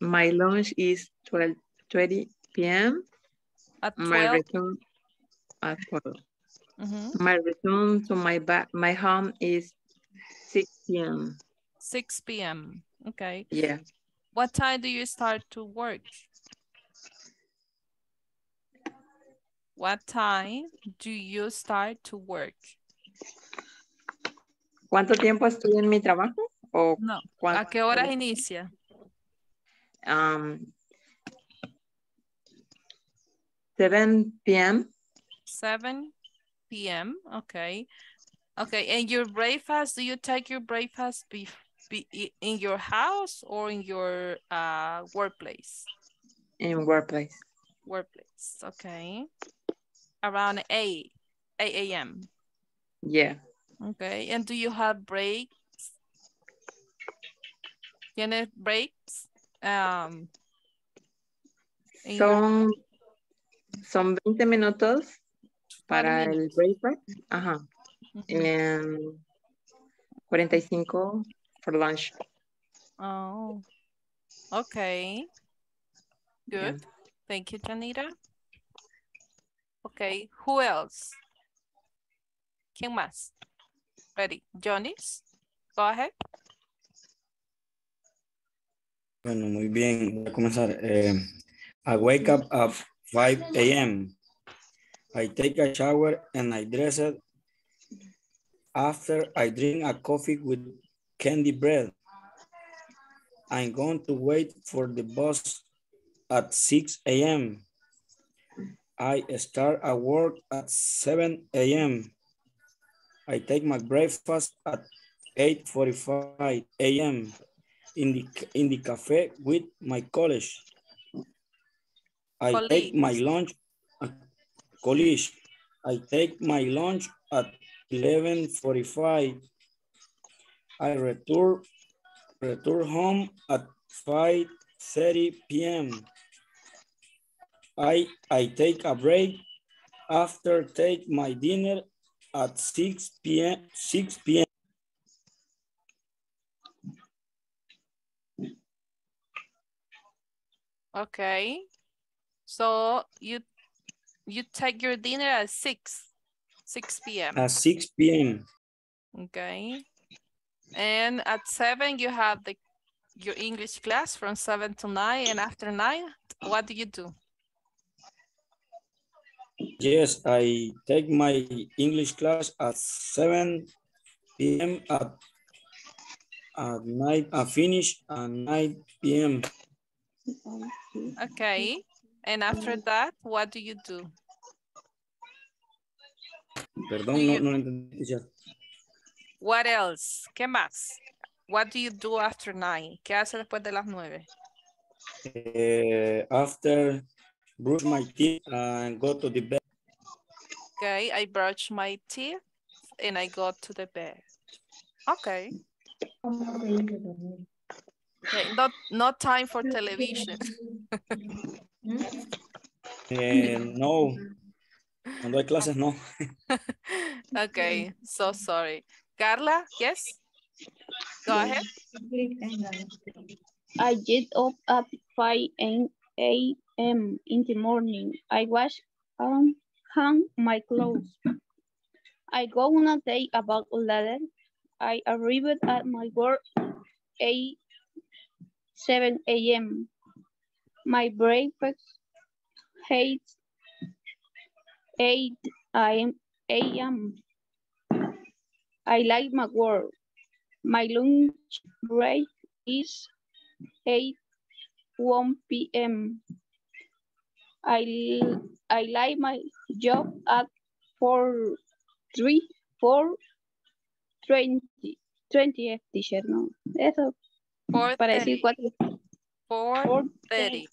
my lunch is 12:20 p.m. At 12. My return at 12. Mhm. My return to my back my home is 6 p.m. 6 p.m. Okay. Yeah. What time do you start to work? What time do you start to work? ¿Cuánto tiempo estoy en mi trabajo? O No. ¿A qué hora inicia? Um, 7 p.m. 7 p.m. Okay. Okay. And your breakfast, do you take your breakfast be, be, i- in your house or in your uh, workplace? in workplace. Workplace. Okay. Around 8, 8 a.m. Yeah. Okay. And do you have breaks? ¿Tienes breaks? Um, Son, son 20 minutos para el breakfast. Ajá. Ujú. En 45 for lunch. Oh, okay. Yeah. Good. Thank you, Janita. Okay, who else? ¿Quién más? Ready. Johnny's? Go ahead. Bueno, muy bien. Voy a comenzar. Eh, I wake up at 5 a.m. I take a shower and I dress it. After I drink a coffee with candy bread. I'm going to wait for the bus at 6 a.m. I start at work at 7 a.m. I take my breakfast at 8.45 a.m. in the, in the cafe with my college. I take my lunch at college. I take my lunch at 11.45. I return, return home at 5.30 p.m. I, I take a break after take my dinner at 6 p.m. 6 p.m. Okay. So you you take your dinner at 6, 6 p.m. At 6 p.m. Okay. And at 7 you have the your English class from 7 to 9 and after 9 what do you do? Yes, I take my English class at 7 p.m. at at night. I finish at 9 p.m. Okay. And after that, what do you do? Perdón, no, no lo entendí. teacher. What else? ¿Qué más? What do you do after nine? ¿Qué hace después de las nueve? Eh, after brush my teeth and go to the bed. Okay, I brush my teeth and I go to the bed. Okay. Okay, not, not time for television. Eh, no, cuando hay clases no. (laughs) Okay, so sorry. Carla, yes? Go ahead. I get up at 5 a.m. in the morning. I wash and hang my clothes. I go on a day about 11. I arrived at my work 8, 7 a.m. My breakfast hates 8 a.m. a.m. I like my work. My lunch break is 8 1 p.m. I I like my job at 4 3 4 20 20 es teacher, no. Eso para decir 4:30. cuatro. 4:30.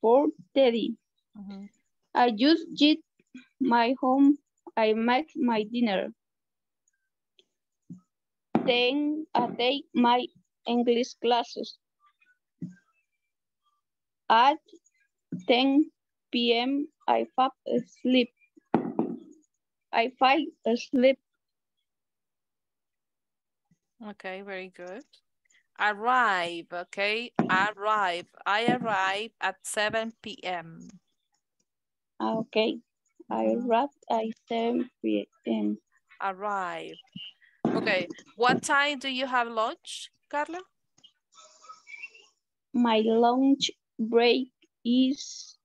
4:30. Ujú. I just get my home. I make my dinner. Then I take my English classes. At 10 p.m. I fall asleep. I fall asleep. Okay, very good. Arrive, okay? Arrive. I arrive at 7 p.m. Ah, Okay. I wrap at 7 p.m. Arrive. Okay, what time do you have lunch, Carla? My lunch break is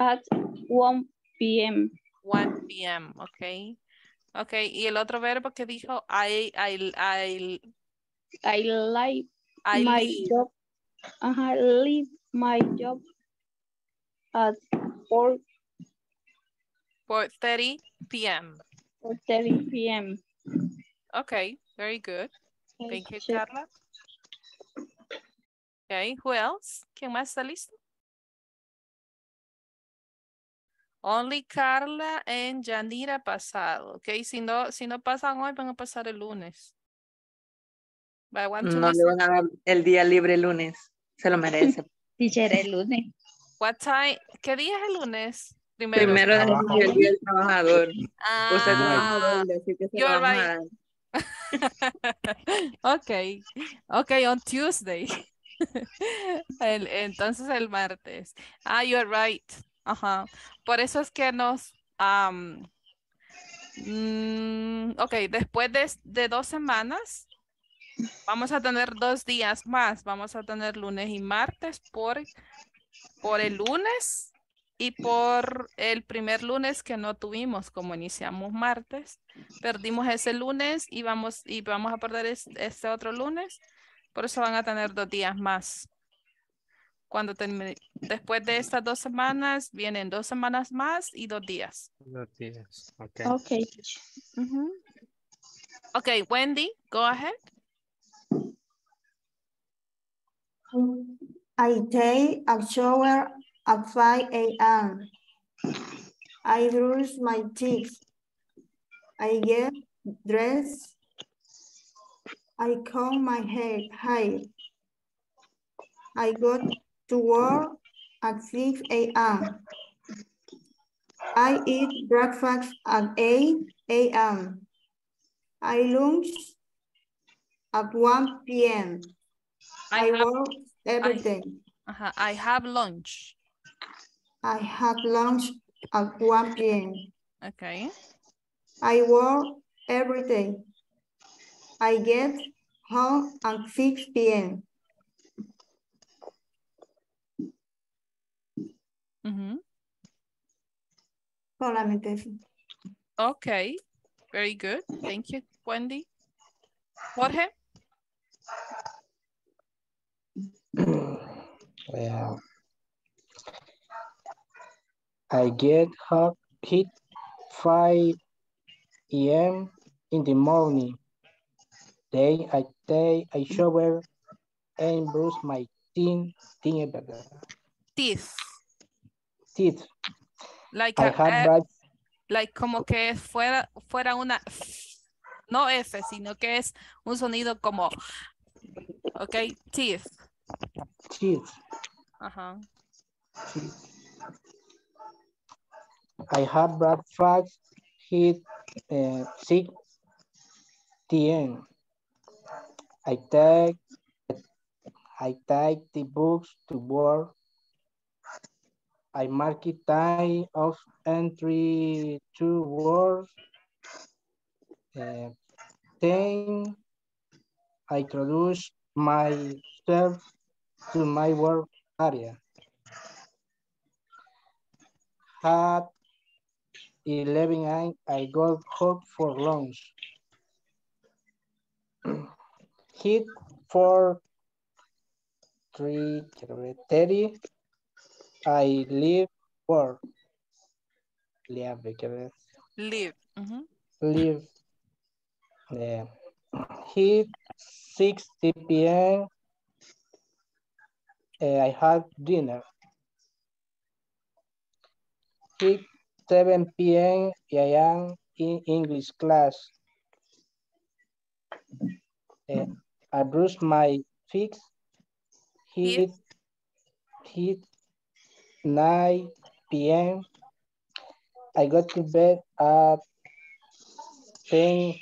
at 1 p.m. 1 p.m., okay. Okay, y el otro verbo que dijo, I, I, I, I like I my leave. job. Uh, leave my job at 4 4.30 p.m. 30 p.m. Okay, very good. Thank you, Carla. Okay, who else? ¿Quién más está listo? Only Carla and Yanira pasado, okay? Si no, si no pasan hoy, van a pasar el lunes. But I want to No le listen. van a dar el día libre el lunes. Se lo merece. Teacher, (laughs) el lunes. What time? ¿Qué día es el lunes? Primero. Primero de junio, el día del trabajador. Usted no Ah, es doble, así que se a dar. (laughs) okay, okay, on Tuesday. (laughs) El- entonces el martes. Ah, you're right. Ajá. Por eso es que nos, mm, ok, después de, de dos semanas, vamos a tener dos días más. Vamos a tener lunes y martes por, por el lunes y por el primer lunes que no tuvimos, como iniciamos martes. Perdimos ese lunes y vamos, y vamos a perder es- este otro lunes. Por eso van a tener dos días más. Cuando termine, después de estas dos semanas, vienen dos semanas más y dos días. Dos días. Ok. Okay. Ujú. Ok, Wendy, go ahead. I take a shower at 5 a.m. I brush my teeth. I get dressed. I comb my hair. hair. I go to work at 6 a.m. I eat breakfast at 8 a.m. I lunch at 1 p.m. I I have, work every I- day. ajá, I have lunch. I have lunch at 1 p.m. Okay. I work every day. I get home at 6 p.m. Ujú. Solamente eso. Okay. Very good. Thank you, Wendy. Jorge? (clears throat) Uh, I get up hit 5 a.m. in the morning. Then I take a shower and brush my teeth. Teeth. Teeth. Like, I a- have a- like como que fuera, fuera una, no F, sino que es un sonido como, ok, teeth. teeth. Ajá. I have breakfast hit uh, 6 p.m. I take I take the books to work. I mark it time of entry to work. Uh, then I introduce myself to my work area. At 11 I, I go home for lunch. Hit for 3.30 I leave work. Leave, quiero decir. Live. leave. Yeah. Hit 60 p.m. uh, I had dinner. Hit 7 p.m. I am in English class. Uh, I brush my feet. Hit, hit 9 p.m. I got to bed at 10,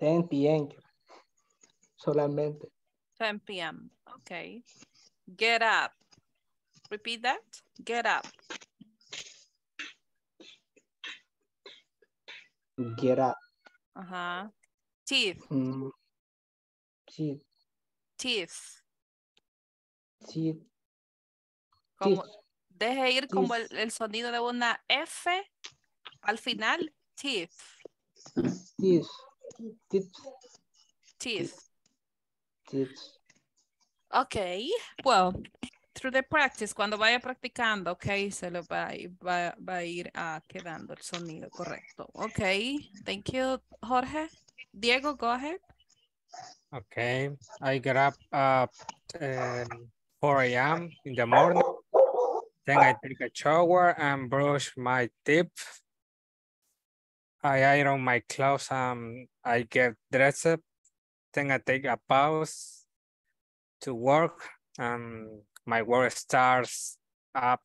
10 p.m. Solamente. 10 p.m. Okay. Get up. Repeat that. Get up. Get up. Uh-huh. Teeth. Mm, teeth, Teeth. teeth, Como, teeth, deje ir como el, sonido de una F al final. Teeth. teeth, teeth, Teeth. teeth. Okay. Well, through the practice, cuando vaya practicando, okay, se lo va, a ir- va, va a ir ah, quedando el sonido correcto. Okay. Thank you, Jorge. Diego, go ahead. Okay, I get up at um, 4 a.m. in the morning. Then I take a shower and brush my teeth. I iron my clothes and I get dressed. Up. Then I take a pause to work and my work starts up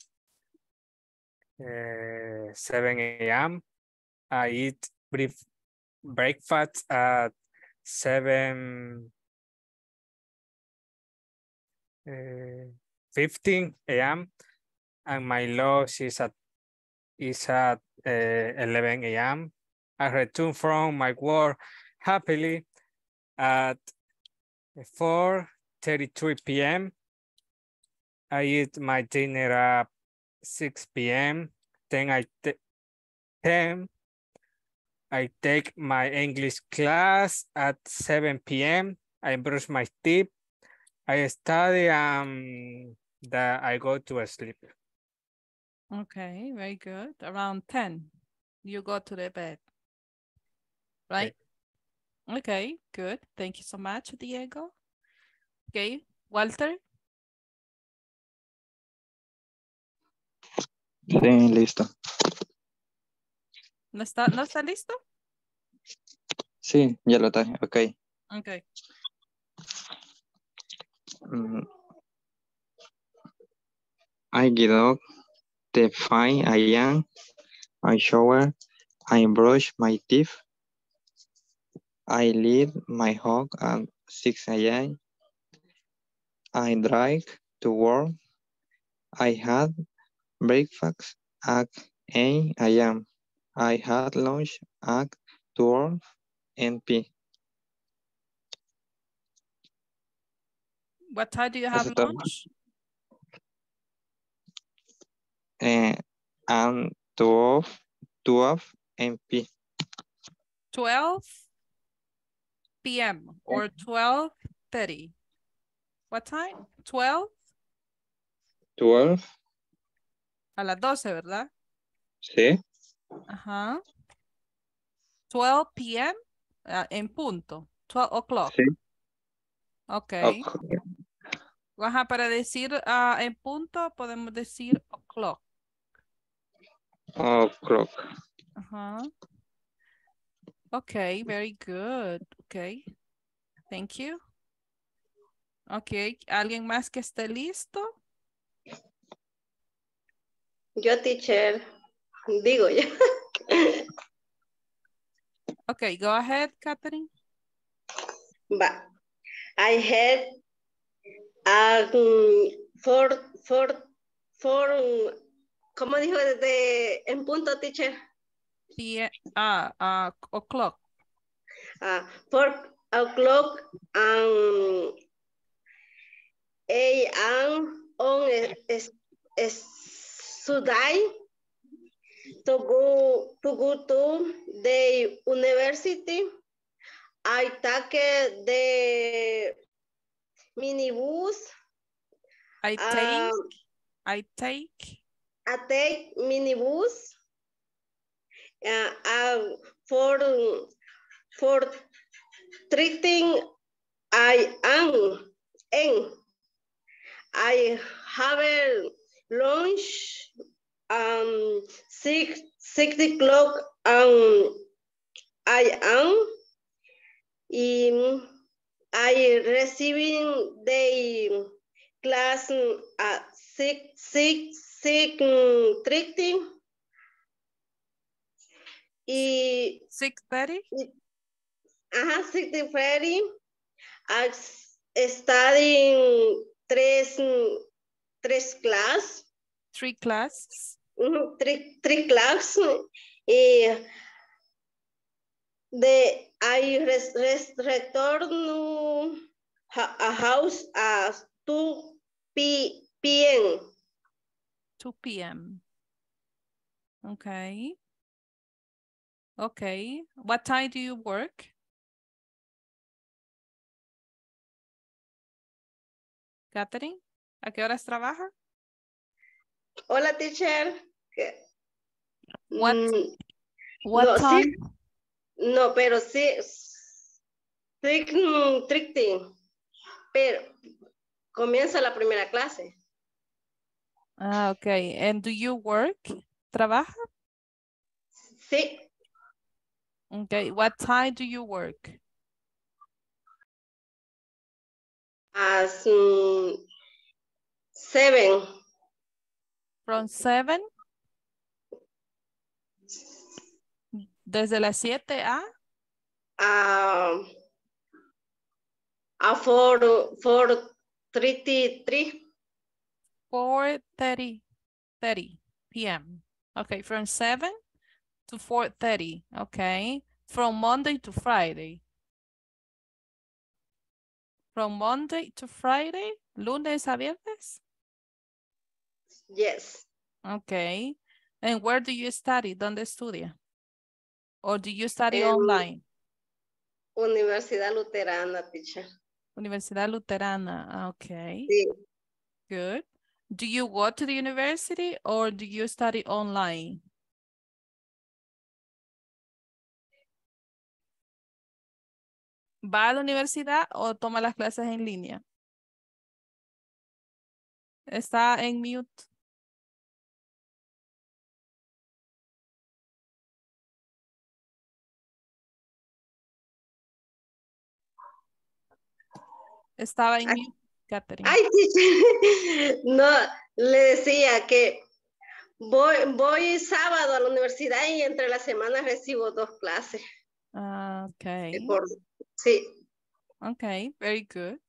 uh, 7 a.m. I eat brief breakfast at 7 uh, 15 a.m. and my lunch is at is at uh, 11 a.m. I return from my work happily at 4:33 p.m. I eat my dinner at 6 p.m. Then I then I take my English class at 7 p.m. I brush my teeth. I study and that I go to sleep. Okay, very good. Around 10, you go to the bed. Right? Okay, good. Thank you so much, Diego. Okay, Walter. Sí, listo. ¿No está, ¿no está listo? Sí, ya lo traje. Ok. Okay. Mm. I get up the 5 a.m. I shower. I brush my teeth. I leave my home at 6 a.m. I drive to work. I had breakfast at 8 a.m. I had lunch at 12 p. What time do you have lunch? Eh, and 12, 12 MP. 12 p.m. or 12.30. What time? 12 12. a las 12, ¿verdad? Sí. Ajá. 12 p.m. ah, en punto. 12 o'clock. Sí. Ok. Ok. Ajá, para decir ah, en punto podemos decir o'clock. O'clock. Ajá. Okay, very good. Okay. Thank you. Okay, ¿alguien más que esté listo? Yo, teacher, digo ya. (laughs) Okay, go ahead, Catherine. Va. I had um, for, for, for, ¿cómo dijo de, en punto, teacher? P ah, ah, o'clock. Uh, four o'clock um, a.m. on es, es, Sunday to go to go to the university. I take the minibus. I take, I take. I take minibus. Uh, uh, for for treating I am and I have a lunch um six six o'clock um I am in I receiving the class at six six six treating y 6.30? Ajá, 6.30. I studying tres, tres clases. Three classes. Three, three clases. Y de I res, res, retorno a house at 2 p, p.m. 2 p.m. Okay. Okay. What time do you work? Catherine, ¿a qué horas trabaja? Hola, teacher. What, Mm, what no, time? no, pero sí, sí, mm, tricting, pero comienza la primera clase. Ah, okay. And do you work? ¿Trabaja? Sí, Okay. What time do you work? as mm, seven, From seven? Desde las siete a? a, a four, four, thirty, three. 4.30 30 p.m. Okay, from 7 to 4.30. Okay, from Monday to Friday. From Monday to Friday, lunes a viernes? Yes, Okay, and where do you study? ¿Dónde estudia? Or do you study En- online? Universidad Luterana, teacher. Universidad Luterana, okay. Sí, Good. Do you go to the university or do you study online? ¿Va a la universidad o toma las clases en línea? Está en mute. Estaba en mute, Catherine. Ay, teacher, (laughs) no, le decía que voy, voy sábado a la universidad y entre las semanas recibo dos clases. Ah, okay. Por, sí, Okay, very good.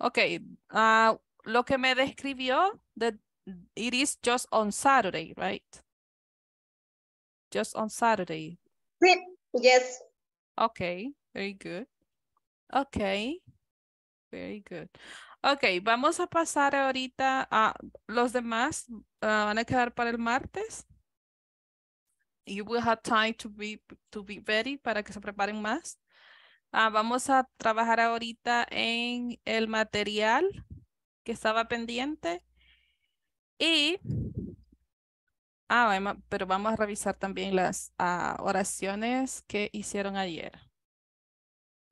Okay, ah, lo que me describió, that it is just on Saturday, right? Just on Saturday. sí, yes. Okay, very good. Okay, very good. Okay, vamos a pasar ahorita a los demás. ah, van a quedar para el martes. You will have time to be, to be ready para que se preparen más. Ah, vamos a trabajar ahorita en el material que estaba pendiente. Y, ah, pero vamos a revisar también las ah, oraciones que hicieron ayer.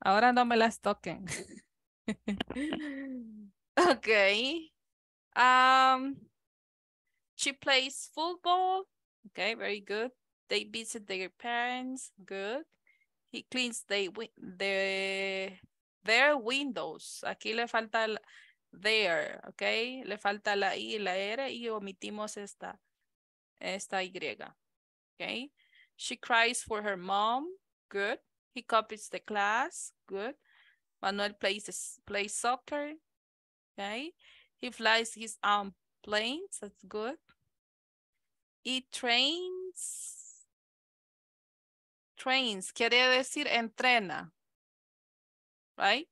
Ahora no me las toquen. (laughs) (laughs) okay. Um, she plays football. Okay, very good. They visit their parents. Good. He cleans the, wi- the, their windows. Aquí le falta there, okay? Le falta la I la R y omitimos esta, esta Y. Okay. She cries for her mom. Good. He copies the class. Good. Manuel plays, plays soccer. Okay. He flies his own planes. That's good. He trains. Trains quiere decir entrena. Right?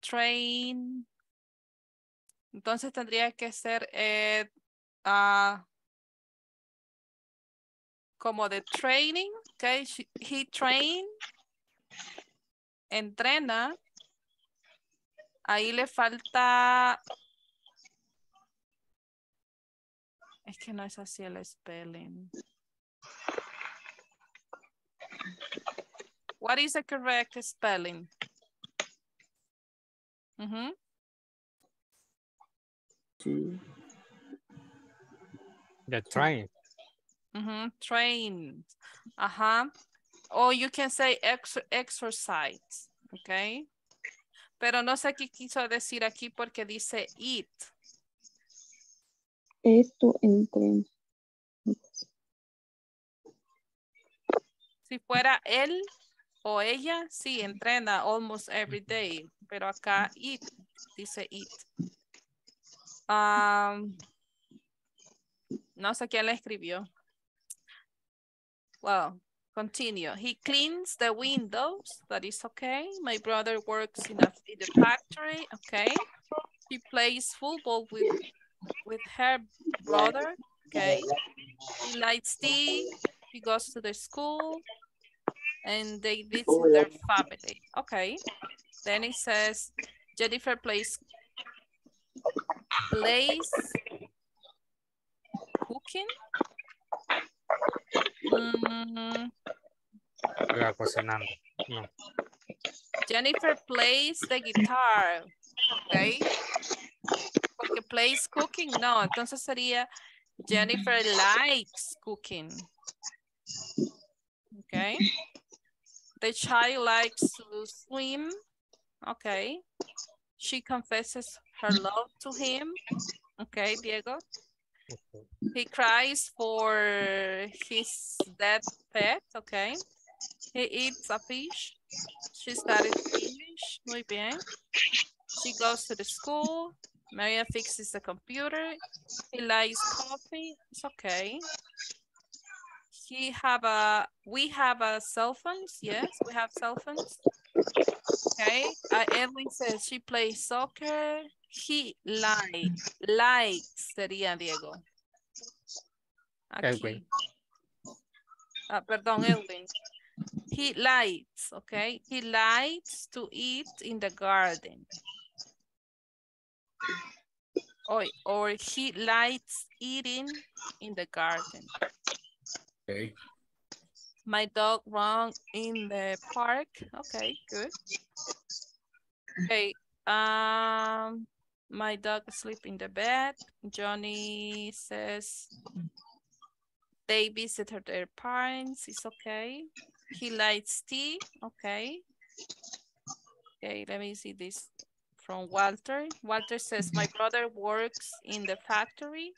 Train. Entonces tendría que ser eh, ah, como de training. Okay. He train. Entrena. Ahí le falta. Es que no es así el spelling. What is the correct spelling? Mhm. The train. Mhm. Train. Ajá. Or you can say ex exercise. Okay. Pero no sé qué quiso decir aquí porque dice eat. Esto entrena. Si fuera él o ella, sí, entrena almost every day. Pero acá eat, dice eat. Um, no sé quién le escribió. Well, continue. He cleans the windows. That is okay. My brother works in, a, in the factory. Okay. He plays football with, with her brother. Okay. He likes tea. He goes to the school. And they visit their family. Okay. Then it says Jennifer plays plays cooking. Mm, cocinando. No. Jennifer plays the guitar. Okay. Porque plays cooking, no. Entonces sería Jennifer likes cooking. Okay. The child likes to swim. Okay. She confesses her love to him. Okay, Diego. He cries for his dead pet. Okay. He eats a fish. She studies English. Muy bien. She goes to the school. Maria fixes the computer. He likes coffee. It's okay. He have a, we have a cell phones. Yes, we have cell phones. Okay. Uh, Edwin says she plays soccer. He likes, likes sería Diego. Aquí. Edwin. Ah, perdón, Edwin. He likes, okay? He likes to eat in the garden. Or, or he likes eating in the garden. Okay. My dog run in the park. Okay, good. Okay, um, my dog sleep in the bed. Johnny says they visited their parents. It's okay. He likes tea. Okay. Okay, let me see this from Walter. Walter says, my brother works in the factory.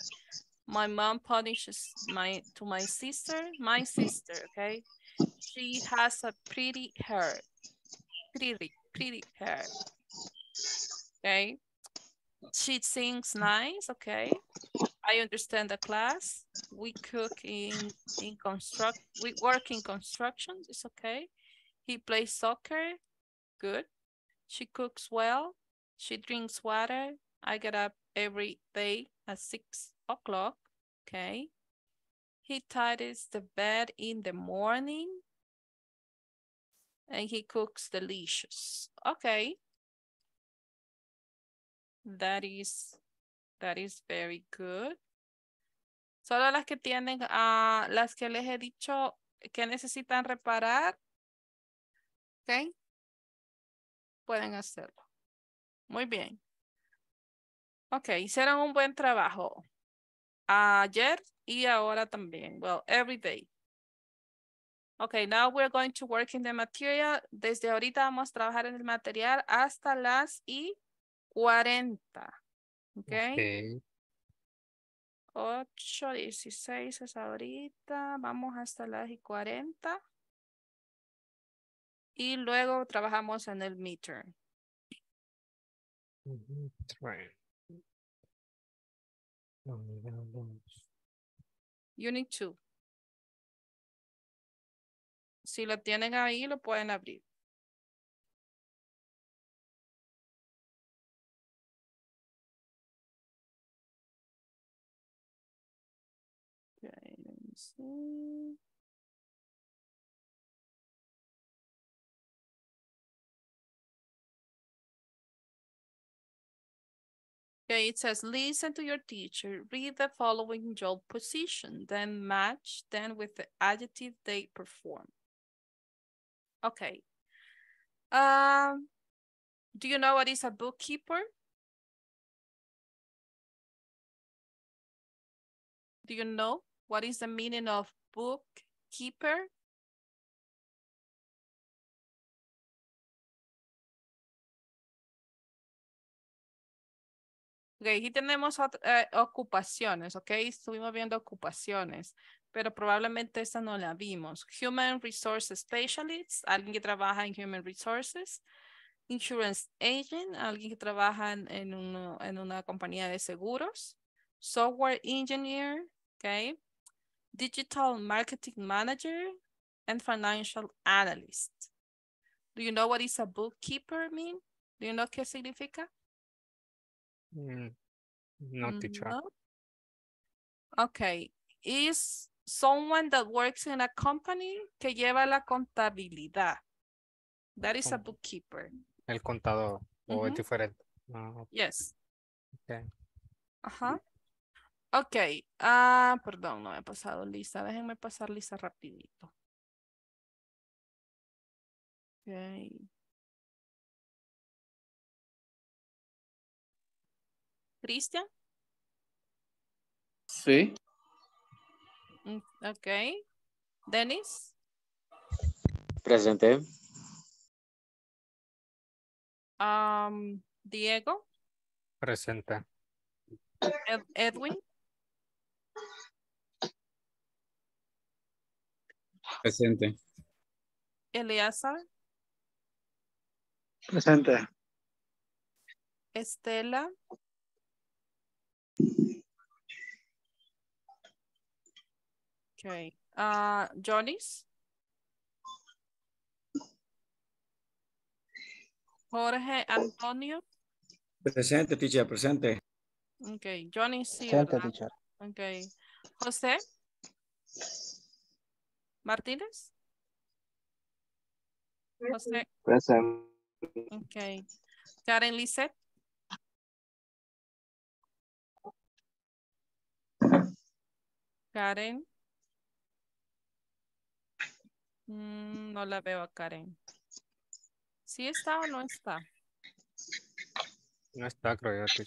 My mom punishes my to my sister, my sister, okay? She has a pretty hair. Pretty, pretty hair. Okay. She sings nice, okay. I understand the class. We cook in in construct we work in construction, it's okay. He plays soccer, good. She cooks well. She drinks water. I get up every day at six o'clock. Okay. He tidies the bed in the morning. And he cooks delicious. Okay. That is, that is very good. Solo las que tienen, a las que les he dicho que necesitan reparar. Ok. Pueden hacerlo. Muy bien. Ok, hicieron un buen trabajo. Ayer y ahora también. Well, every day. Okay, now we're going to work in the material. Desde ahorita vamos a trabajar en el material hasta las y 40. Okay. Okay. 8, 16 es ahorita. Vamos hasta las y 40. Y luego trabajamos en el meter. No, no. Unit 2. Si lo tienen ahí, lo pueden abrir. See. Okay, it says listen to your teacher, read the following job position, then match them with the adjective they perform. Okay. Um, do you know what is a bookkeeper? Do you know what is the meaning of bookkeeper? Ok, aquí tenemos eh, ocupaciones, ok, estuvimos viendo ocupaciones, pero probablemente esta no la vimos. Human Resource Specialist, alguien que trabaja en Human Resources. Insurance Agent, alguien que trabaja en, en una compañía de seguros. Software Engineer, ok. Digital Marketing Manager and Financial Analyst. Do you know what is a bookkeeper mean? Do you know qué significa? Mm, No, teacher. No. Okay. Is someone that works in a company que lleva la contabilidad. That is a bookkeeper. El contador. O es diferente. Ah, Yes. ok. Ajá. Ok. Ah, perdón, no me he pasado lista. Déjenme pasar lista rapidito. Ok. Cristian. Sí. Mm, Ok. Dennis. Presente. Um, Diego. Presente. Ed- Edwin. Presente. Eleazar. Presente. Estela. Okay. Uh, Jonis. Jorge Antonio. Presente, teacher, presente. Okay. Johnny sí, Presente, teacher. Okay. José. Martínez. José. Presente. Okay. Karen Lisset. Karen. Mm, no la veo a Karen. ¿Sí está o no está? No está, creo yo.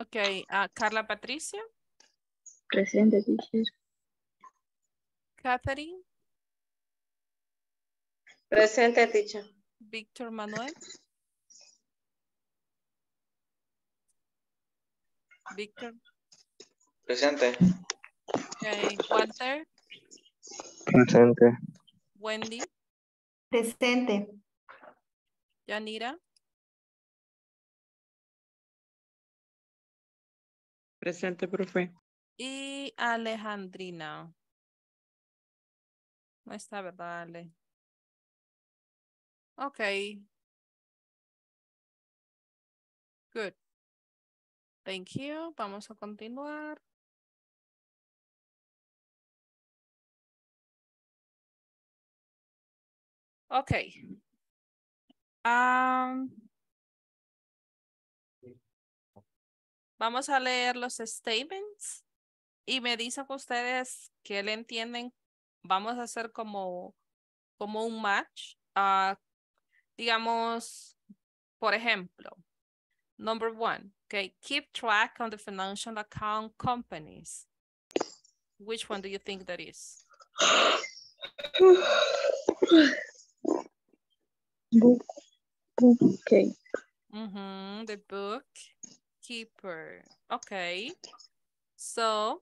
Ok, ah, Carla Patricia, Presente, teacher. Catherine, Presente, teacher. Víctor Manuel. Víctor, Presente. ok, Walter, Presente. Wendy, Presente. Yanira, Presente, profe. Y Alejandrina. No está, ¿verdad, Ale? Ok. Good. Thank you. Vamos a continuar. Ok. Um, vamos a leer los statements y me dicen ustedes que le entienden. Vamos a hacer como, como un match. Ah, digamos, por ejemplo, number one, okay, keep track on the financial account companies. Which one do you think that is? Book. Okay. The bookkeeper. Okay. So,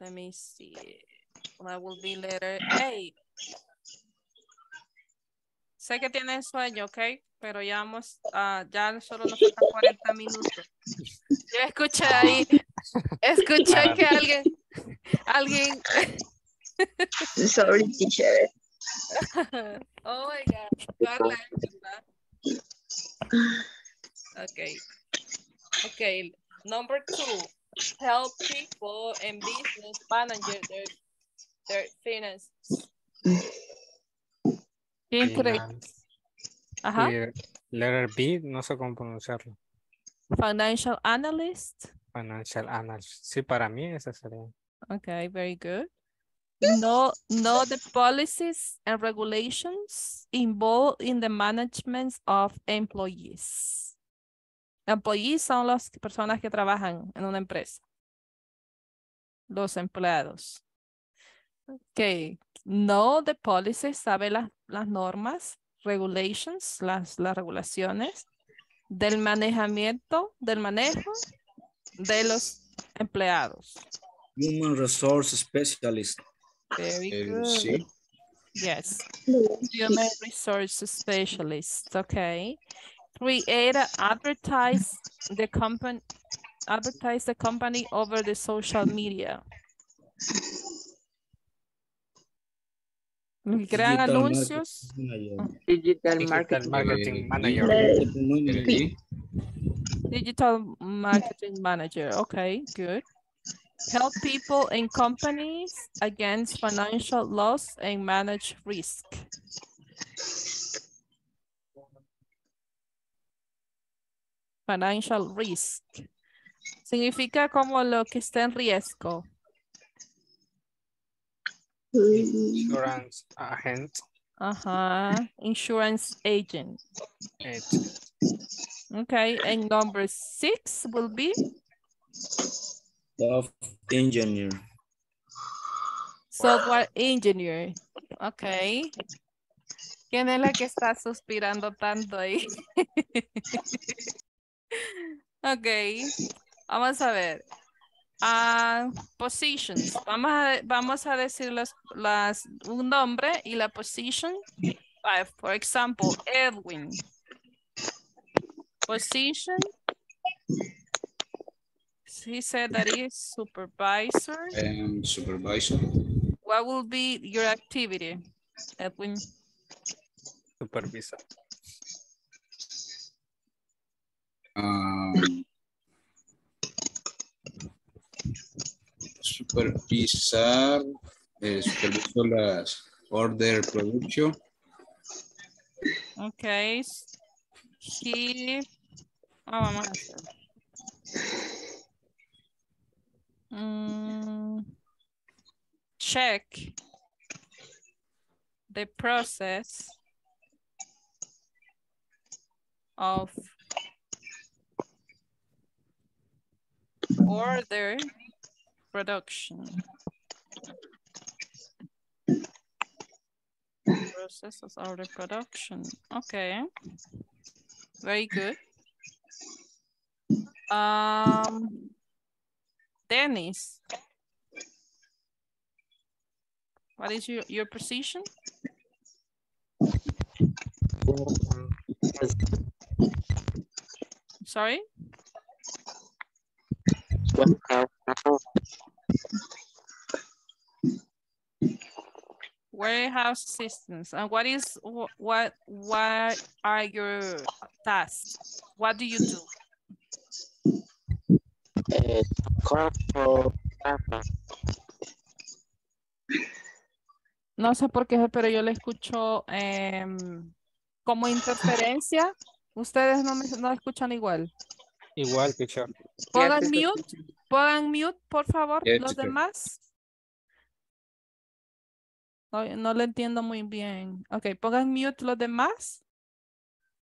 let me see. That will be letter A. Sé que tienen sueño, ok, pero ya vamos, ah, ya solo nos faltan 40 minutos. Yo escuché ahí, escuché que alguien, alguien. Sorry, teacher. (laughs) oh my God, Carla. Okay. Okay, number two, help people and business manage their, their finances. Finance. Ajá. Y letter B, no sé cómo pronunciarlo. Financial analyst. Financial analyst. Sí, para mí esa sería. Okay, very good. Know, know the policies and regulations involved in the management of employees. Employees son las personas que trabajan en una empresa. Los empleados. Okay. Know the policies, sabe las, las normas, regulations, las, las regulaciones del manejamiento, del manejo de los empleados. Human Resource Specialist. Very Eh, good. sí. Yes. Human resource specialist. Okay. Create, a- advertise the company, advertise the company over the social media. Y Crean Digital anuncios. marketing manager. Digital Digital marketing. marketing manager. Manager. Digital marketing manager. Okay, good. Help people and companies against financial loss and manage risk. Financial risk. Significa como lo que está en riesgo. Insurance agent. Ajá. Insurance agent. Okay, and number six will be Soft engineer. software engineer. Okay. ¿Quién es la que está suspirando tanto ahí? (laughs) ok. Vamos a ver. Ah, positions. Vamos a, vamos a decir las, las, un nombre y la position. Ah, for example, Edwin. Position. He said that he is supervisor. Um, supervisor. What will be your activity, Edwin? Supervisor. Um, supervisar, eh, superviso las order production. Okay. He. Ah, vamos a hacer. Mm, check the process of order production. Process of order production. Okay. Very good. Um, Dennis. What is your, your position? Sorry? Warehouse assistants. And what is wh- what what are your tasks? What do you do? No sé por qué, pero yo le escucho em, como interferencia. Ustedes no me no escuchan igual. Igual, teacher. Pongan mute, pongan mute, por favor, Yes, los teacher. demás. No, no lo entiendo muy bien. Ok, pongan mute los demás.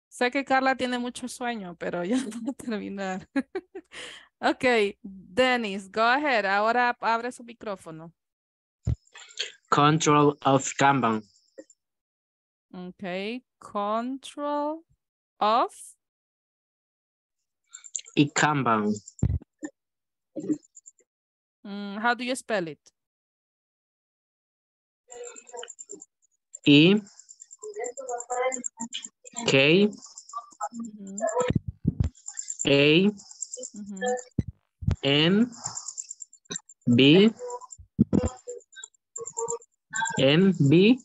Sé que Carla tiene mucho sueño, pero ya (laughs) va a terminar. (laughs) ok, Dennis, go ahead. Ahora abre su micrófono. Control of Kanban. Ok, control of. Y Kanban. mm, how do you spell it? E K Ujú, A ujú. N B M B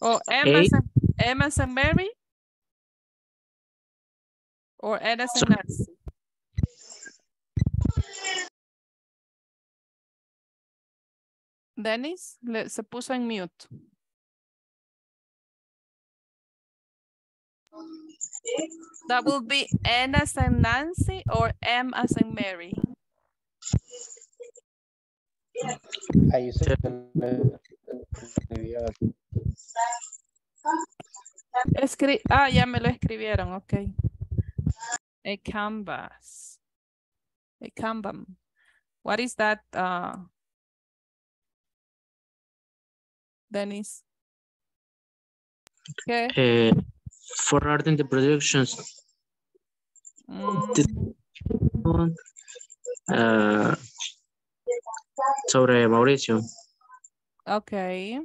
Oh, M A as in, M as in Mary? Or N as in Nancy? Dennis, le- se puso en mute. That will be N as in Nancy or M as in Mary? Ahí se escribió. Escri ah, ya me lo escribieron, ok. A canvas. A Kanban. What is that, uh, Dennis? ¿Qué? eh, forwarding the productions Mm, eh, sobre Mauricio. okay.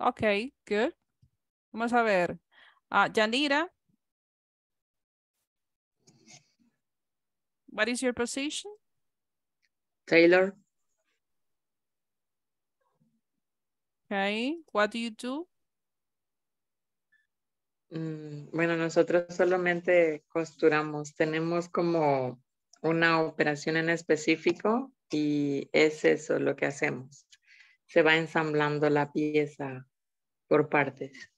Okay, good. Vamos a ver. Ah, Yanira. What is your position? Taylor, Okay. What do you do? mm, bueno, nosotros solamente costuramos. Tenemos como una operación en específico y es eso lo que hacemos. Se va ensamblando la pieza por partes.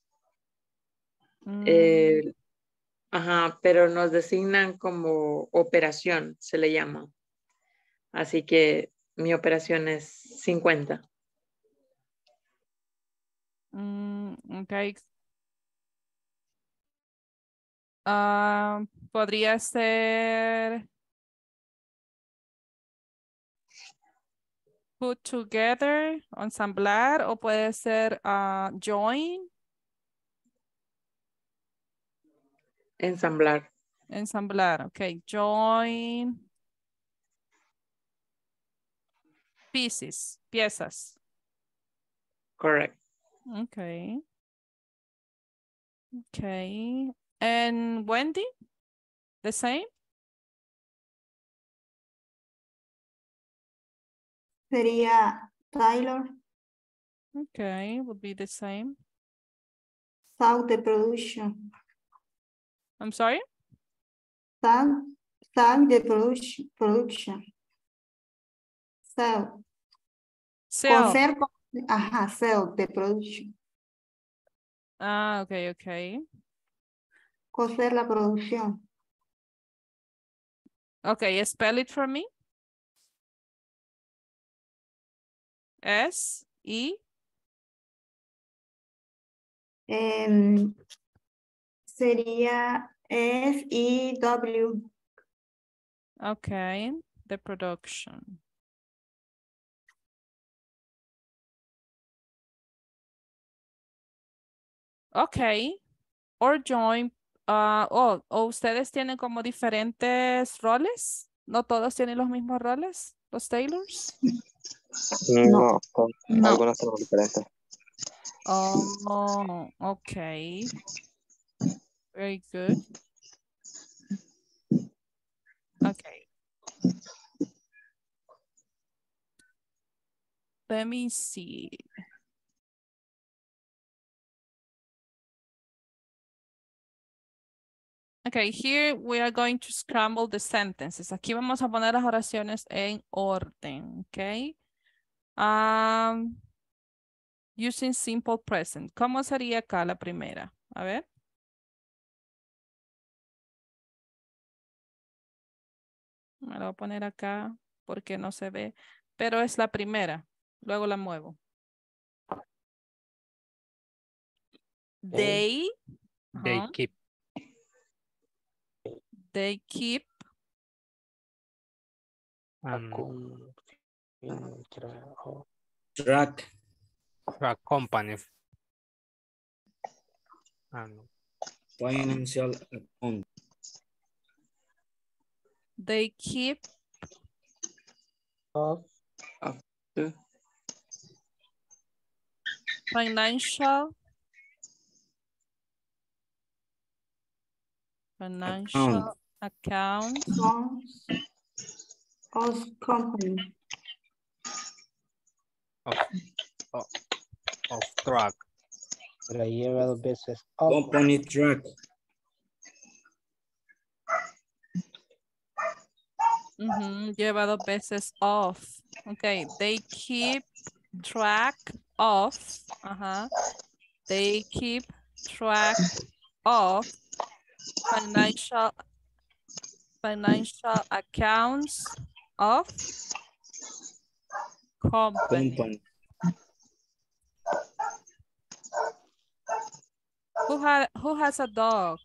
Mm, Eh, ajá, pero nos designan como operación, se le llama. Así que mi operación es 50. Mm, okay. Ah, podría ser put together, ensamblar, o puede ser ah, join, Ensamblar. ensamblar. Okay, join pieces, piezas. Correct. Okay. Okay. And Wendy, the same? Sería Taylor, Okay, would be the same. South the production. I'm sorry? South, South the production. production. South. Sell. Coser, con- ajá, sell the production. Ah, okay, okay. Coser la producción. Okay, spell it for me. S E Em, sería S-E-W. Okay, the production. Okay, or join. ah, oh, o ustedes tienen como diferentes roles. No todos tienen los mismos roles, los tailors. No, con- No. algunos son diferentes. Oh, okay. Very good. Okay. Let me see. Okay, here we are going to scramble the sentences. Aquí vamos a poner las oraciones en orden, okay? Um, Using simple present. ¿Cómo sería acá la primera? A ver. Me la voy a poner acá porque no se ve. Pero es la primera. Luego la muevo. They. They ajá, keep. They keep. um, Track. a company. Um, Financial account. They keep. Of Financial. Financial account. Accounts of company. of, of, of truck. pero ahí lleva dos veces. Of. Company track. Ujú, Lleva dos veces off. Okay, they keep track of. Uh -huh. They keep track of financial financial accounts of company. Company. Who ha who has a dog?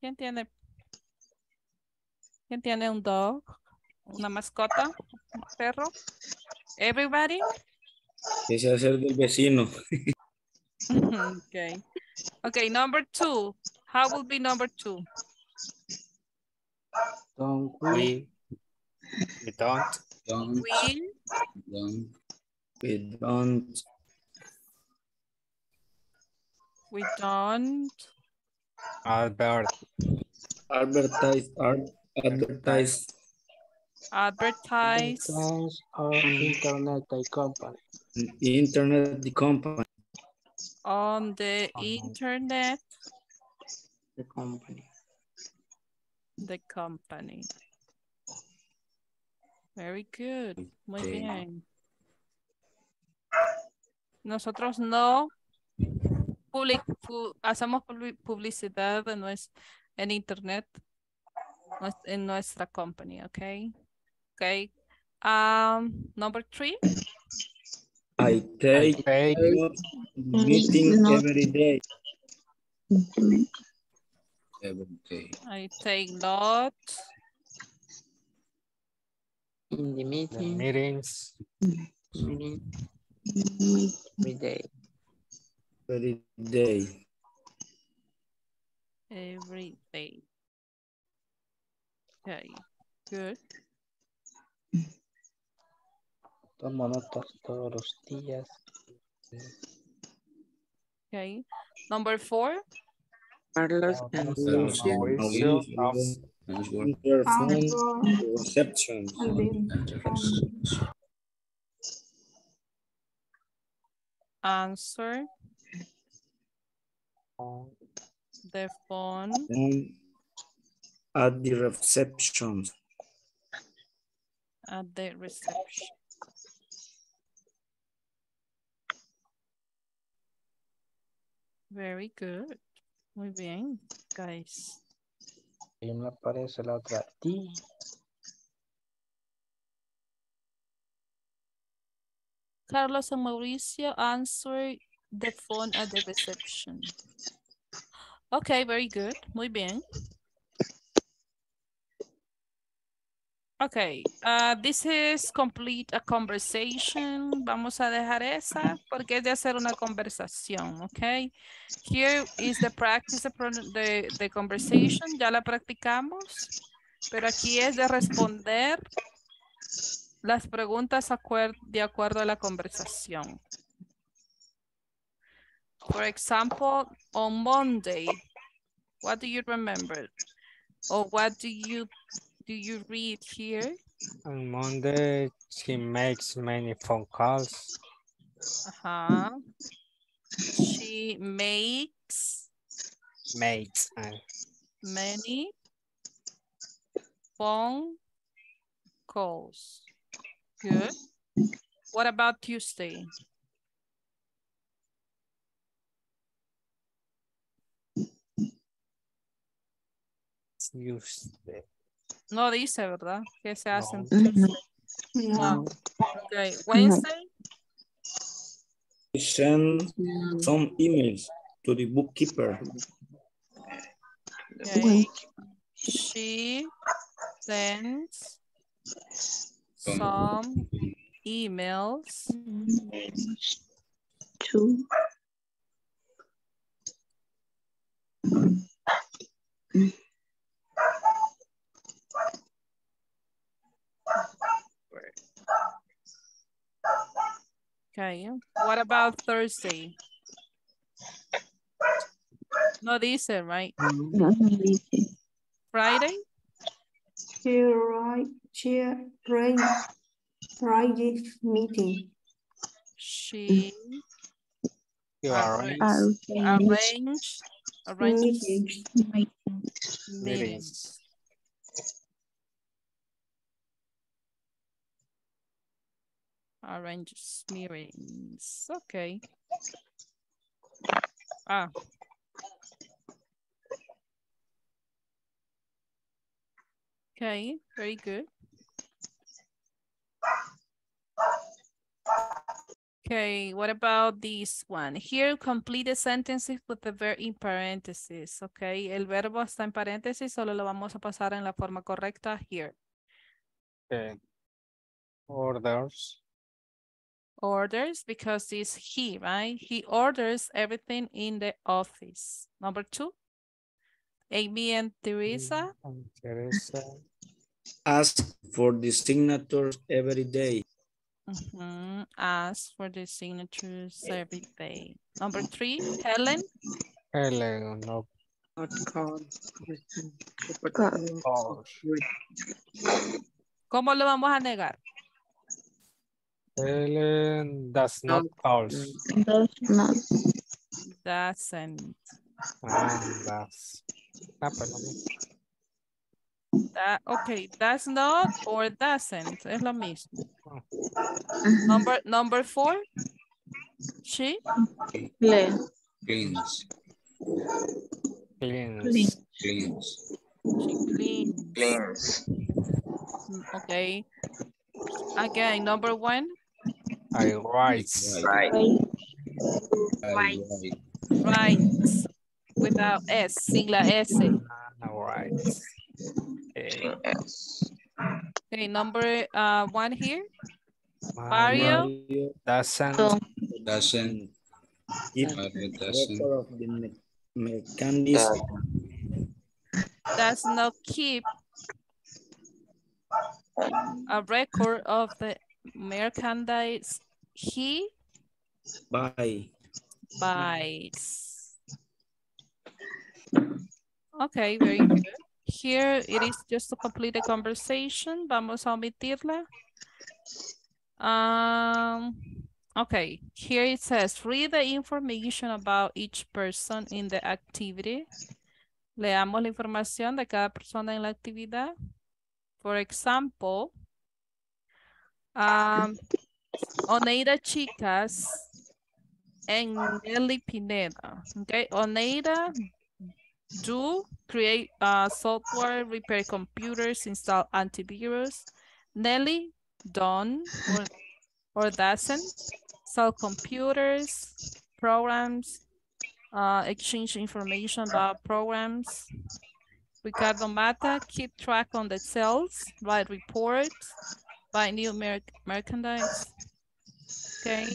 ¿Quién tiene? ¿Quién tiene un dog? ¿Una mascota? ¿Un perro? Everybody? Es el del vecino. (laughs) okay. Okay, number two. How will be number two? Don't We, we don't. Don't, We don't, We don't we don't Albert. advertise, ad- advertise advertise Advertise of internet a company. internet the company. on the internet The company. the company. Very good. Muy Okay. bien. Nosotros no public- pu- hacemos publi- publicidad de nues- en internet nues- en nuestra company, okay? Okay. Um, number three. I take Take meeting every day. Every day. I take lot In the the meeting, meetings. meeting, every day. Every day. every day. Okay, good. Tomo notas todos los días. Okay. Number four. Carlos and Mauricio. Answer. The phone. At the reception. At the reception. Very good. Muy bien, guys. Y me aparece la otra. T. Carlos and Mauricio answer the phone at the reception. Okay, very good. Muy bien. Okay, uh, this is complete a conversation. Vamos a dejar esa porque es de hacer una conversación, okay? Here is the practice of the, conversation. Ya la practicamos, pero aquí es de responder las preguntas de acuerdo a la conversación. For example, on Monday, what do you remember? Or what do you do you read here? On Monday, she makes many phone calls. Uh-huh. She makes Makes. uh, many phone calls. Good. What about Tuesday? Tuesday. No dice, ¿verdad? ¿Qué se hace en No. No. Okay. Wednesday? Send some emails to the bookkeeper. Okay. She sends some emails Two. Okay. What about Thursday? No dice, right? No, no dice. Friday? She right, she right, Friday meeting. She You arrange, arrange arrange, arrange Meetings. meetings. Arrange meetings. Okay. Ah. Okay, very good. Okay, what about this one? Here, complete the sentences with the verb in parentheses. Okay, el verbo está en paréntesis, solo lo vamos a pasar en la forma correcta here. Okay. Orders. Orders, because it's he, right? He orders everything in the office. Number two, Amy and Teresa. And Teresa. Ask for the signatures every day. Mhm, Ask for the signatures every day. Number three, Helen. Helen, no calls. ¿Cómo lo vamos a negar? Helen does not calls. Does not. Doesn't. Ah, does. Ah, pues. That, okay, does not or doesn't. Es lo mismo. Number, number four. She. Lee. Cleans. Cleans. Cleans. She cleans. Cleans. Mm, Okay. Again, number one. I write. Right. I write. Without S, sin la S. Ah, I write. Eh. Okay. Okay, number uh, one here. Mario Mario. doesn't oh. Don't. Doesn't. Keep Mario doesn't. of the me- mechanism. Uh, does not keep a record of the merchandise he Bye. buys. Okay, very good. Here it is just to complete the conversation. Vamos a omitirla. Um, okay, here it says, read the information about each person in the activity. Leamos la información de cada persona en la actividad. For example, um, Oneida Chicas and Nelly Pineda. Okay, Oneida do create uh, software, repair computers, install antivirus. Nelly don't or, or doesn't sell computers, programs, uh, exchange information about programs. Ricardo Mata keep track on the sales, write reports, buy new mer merchandise. Okay.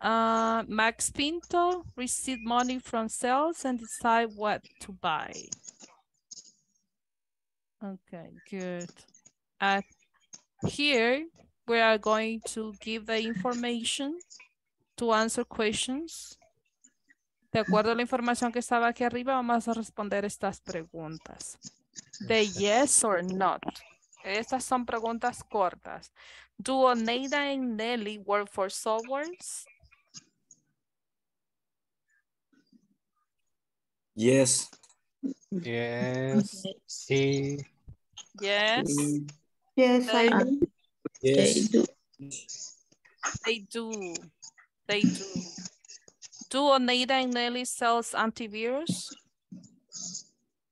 Uh, Max Pinto receive money from sales and decide what to buy. Okay, good. Uh, here, we are going to give the information to answer questions. De acuerdo a la información que estaba aquí arriba, vamos a responder estas preguntas. De yes or not. Estas son preguntas cortas. Do Oneida and Nelly work for softwares? Yes. Yes. Sí. Yes. Yes, I They- do. Yes. They do. They do. Do Oneida and Nelly sells antivirus?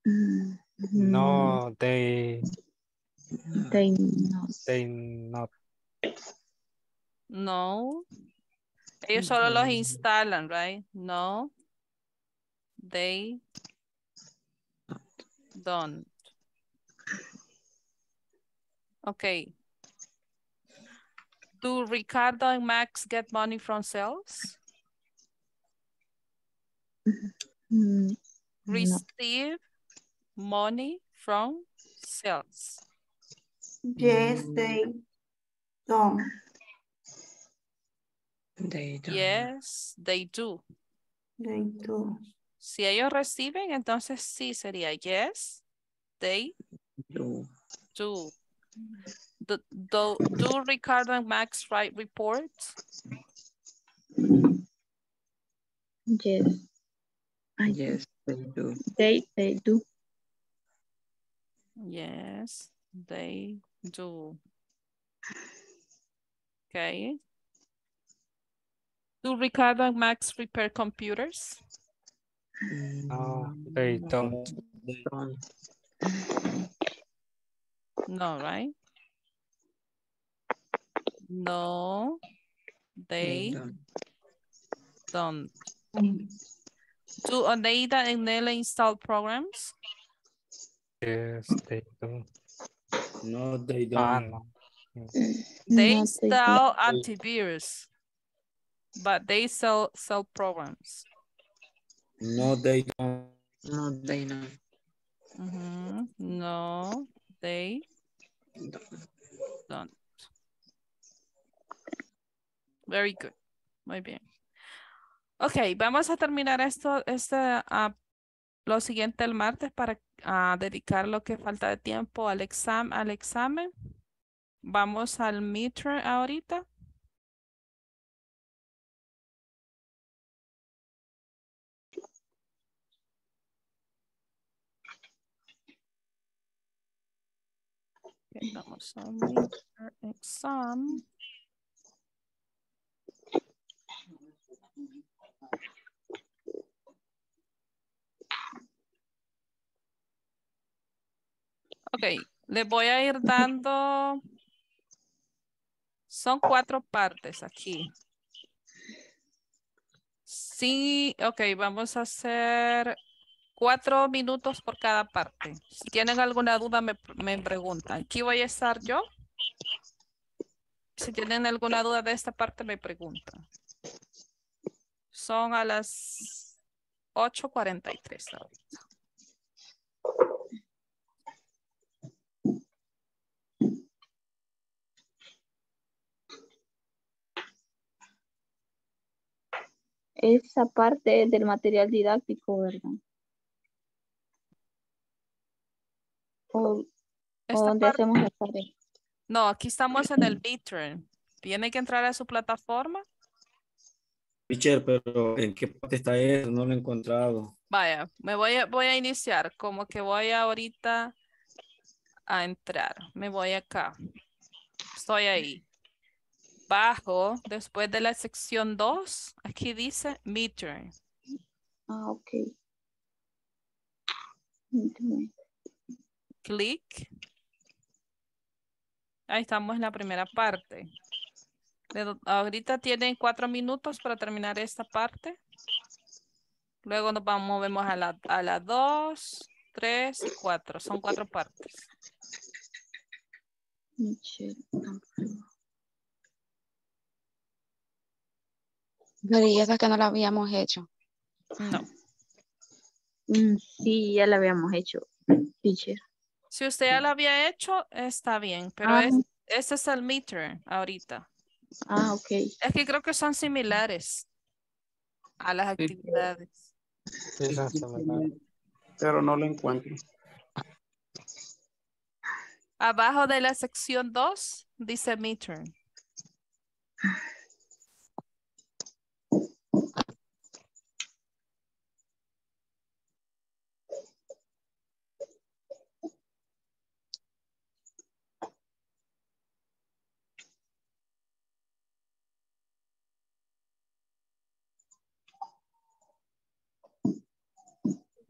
Mm, No, they, They mm. not. they not. No. Ellos mm, solo los mm. instalan, right? No. They don't. Okay. Do Ricardo and Max get money from sales? Mm, no. Receive money from sales. Yes, mm. they don't. They don't. Yes, they do. They do. Si ellos reciben, entonces sí sería yes, they do. do. Do, do, do Ricardo and Max write reports? Yes. I Yes, they do. They they do. Yes, they do. Okay. Do Ricardo and Max repair computers? No, they don't. Don't. No, right? No, They they don't. don't. Do Oneida and Nele install programs? Yes, they do. No, they Ah, don't. no. They No, install antivirus, but they sell sell programs. No, they don't. No, they don't. Mhm. No, they don't. Very good. Muy bien. Ok, vamos a terminar esto, este, ah, lo siguiente el martes para ah, dedicar lo que falta de tiempo al examen, al examen. Vamos al midterm ahorita. Vamos al exam. Ok, le voy a ir dando, son cuatro partes aquí. Sí, ok, vamos a hacer cuatro minutos por cada parte. Si tienen alguna duda me, me preguntan. Aquí voy a estar yo. Si tienen alguna duda de esta parte me preguntan. Son a las 8.43 ahorita. Esa parte del material didáctico, ¿verdad? O, o Esta donde parte- hacemos la tarea. No, aquí estamos en el midterm. Tiene que entrar a su plataforma. Teacher, pero ¿en qué parte está eso? No lo he encontrado. Vaya, me voy a, voy a iniciar, como que voy ahorita a entrar. Me voy acá. Estoy ahí. Bajo, después de la sección 2, aquí dice midterm. Ah, ok. Midterm. Clic. Ahí estamos en la primera parte. Ahorita tienen cuatro minutos para terminar esta parte. Luego nos vamos, movemos a la, a la 2, 3 y 4. Son cuatro partes. Michelle. Pero y esa que no la habíamos hecho. No. Mm, Sí, ya la habíamos hecho, teacher. Si usted ya lo había hecho, está bien, pero Ah. es, ese es el meter ahorita. Ah, ok. Es que creo que son similares a las actividades. Sí. Pero no lo encuentro. Abajo de la sección 2 dice meter.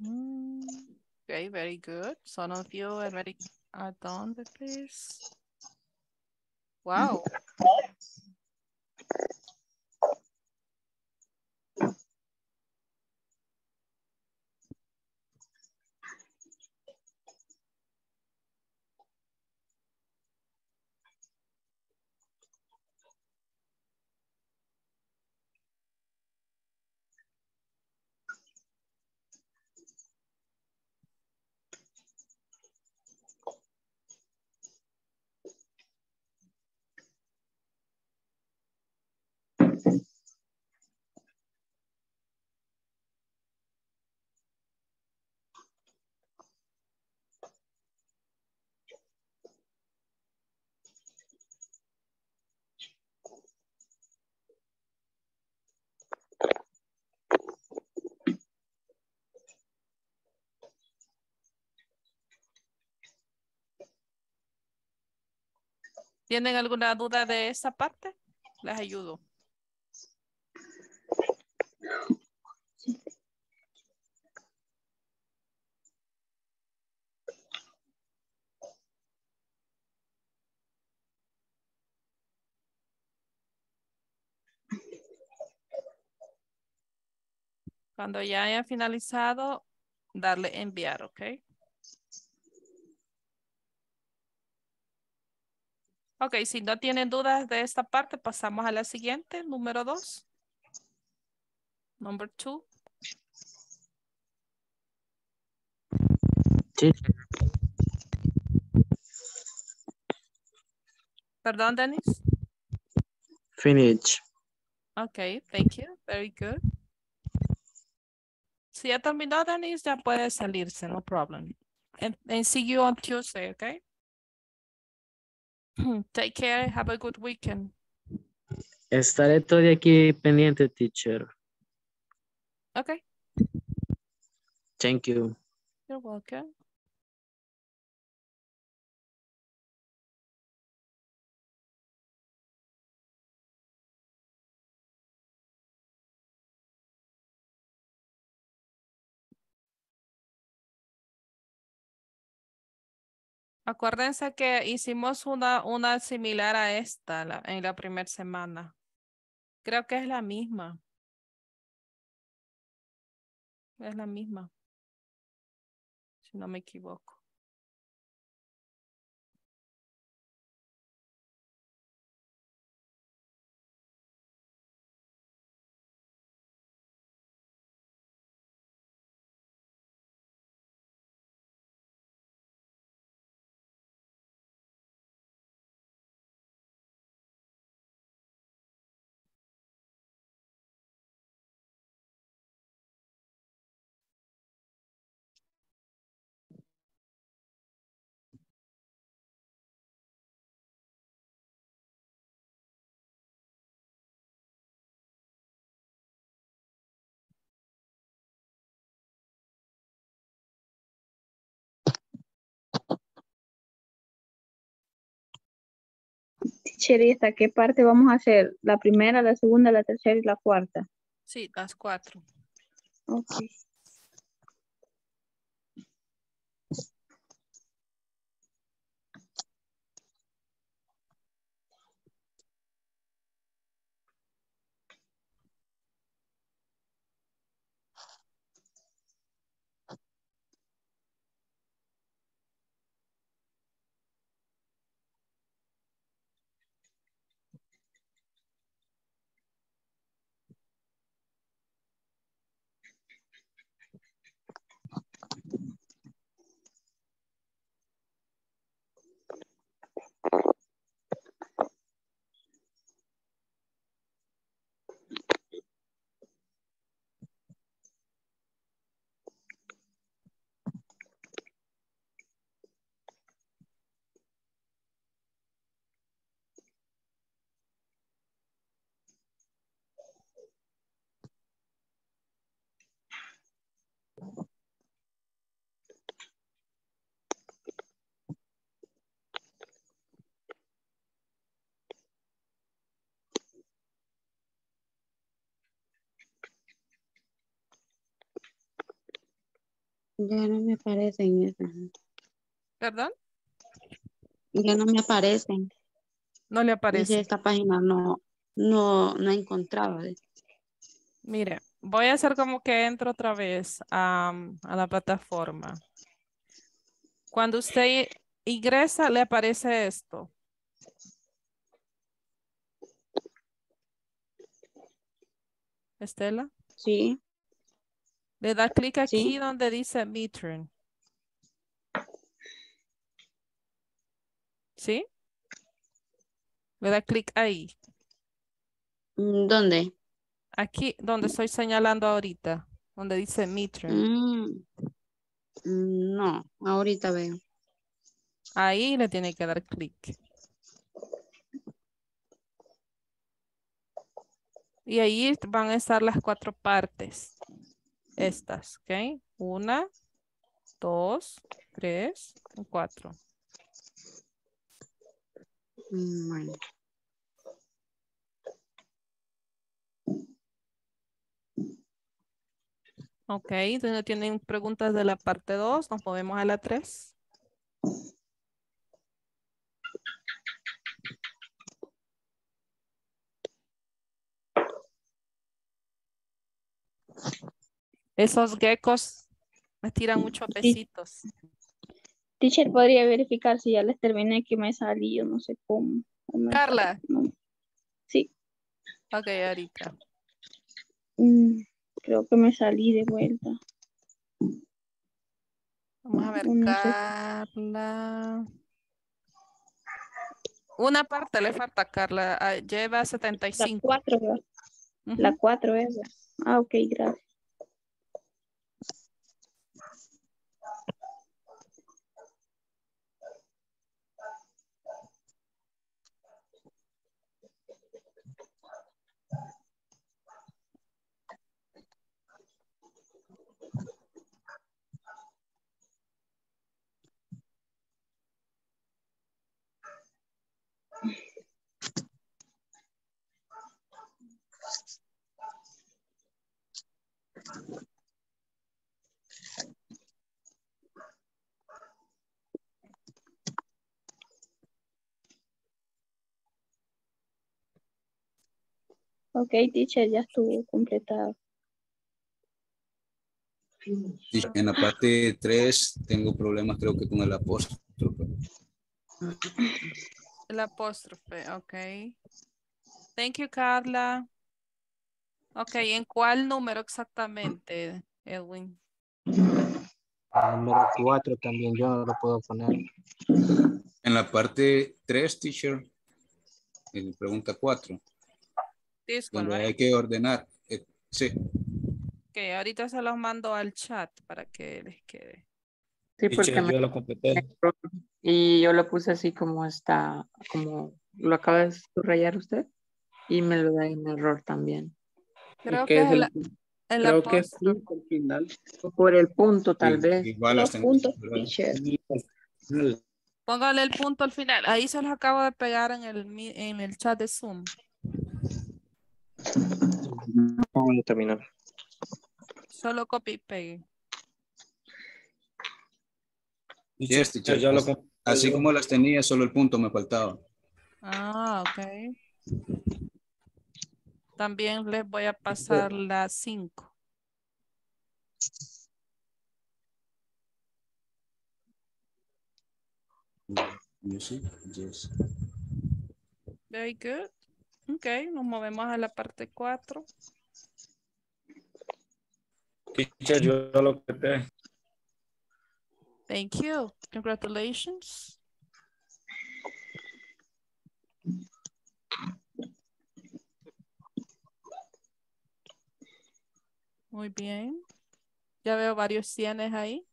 Mm, Okay, very good. Some of you already are done with this. Wow. (laughs) ¿Tienen alguna duda de esa parte? Les ayudo. Cuando ya haya finalizado, darle enviar, ¿ok? Ok, si no tienen dudas de esta parte, pasamos a la siguiente, número dos. Number two. Perdón, Dennis. finish. Ok, thank you. Very good. Si ya terminó, Dennis, ya puede salirse, no problem. And, and see you on Tuesday, okay? (clears throat) Take care. Have a good weekend. Estaré todo aquí pendiente, teacher. Okay, Thank you. you're welcome. Acuérdense que hicimos una, una similar a esta en la primera semana. Creo que es la misma. Es la misma. Si no me equivoco. Teacher, ¿y hasta qué parte vamos a hacer? ¿La primera, la segunda, la tercera y la cuarta? Sí, las cuatro. Ok. Ya no me aparecen esas. ¿Perdón? Ya no me aparecen. No le Dice aparece. esta página no, no, no he encontrado. Mire, voy a hacer como que entro otra vez a, a la plataforma. Cuando usted ingresa, le aparece esto. Estela. Sí. Le da clic aquí donde dice metering. ¿Sí? Le da clic ahí. ¿Dónde? Aquí donde estoy señalando ahorita, donde dice. Mm, mm, No, ahorita veo. Ahí le tiene que dar clic. Y ahí van a estar las cuatro partes. Estas, ¿ok? Una, dos, tres, cuatro. Bueno. Ok, entonces tienen preguntas de la parte 2, nos movemos a la 3. Esos geckos me tiran muchos besitos. Teacher, podría verificar si ya les terminé que me salí, yo no sé cómo. Carla. no. Sí, Ok, ahorita. mm, creo que me salí de vuelta. Vamos a ver, No sé. Carla. Una parte le falta, Carla. ah, Lleva La 75. 4, La 4 es. ¿verdad? Ah, ok, gracias. Ok, teacher, ya estuvo completado. Sí, En la parte 3 tengo problemas creo que con el apóstrofe. El apóstrofe, ok. Thank you, Carla. Ok, ¿en cuál número exactamente, Edwin? El número 4 también yo no lo puedo poner. En la parte 3, teacher, en pregunta 4, This one, donde right? hay que ordenar. eh, sí, Ok, ahorita se los mando al chat para que les quede. Sí, porque Teacher, me- yo lo completé. y yo lo puse así como está, como lo acaba de subrayar usted y me lo da en error también. Creo que es el- el, el Creo que es cinco al final. Por el punto tal sí, vez. igual Los puntos. Póngale el punto al final. Ahí se los acabo de pegar en el, en el chat de Zoom. Vamos a terminar. Solo copy y pegue. Yes, teacher, ya lo así- como las tenía, solo el punto me faltaba. Ah, ok. También les voy a pasar las 5. Music, yes. Very good. Ok, nos movemos a la parte 4. Teacher, yo lo completé. Thank you. Congratulations. Muy bien. Ya veo varios cienes ahí.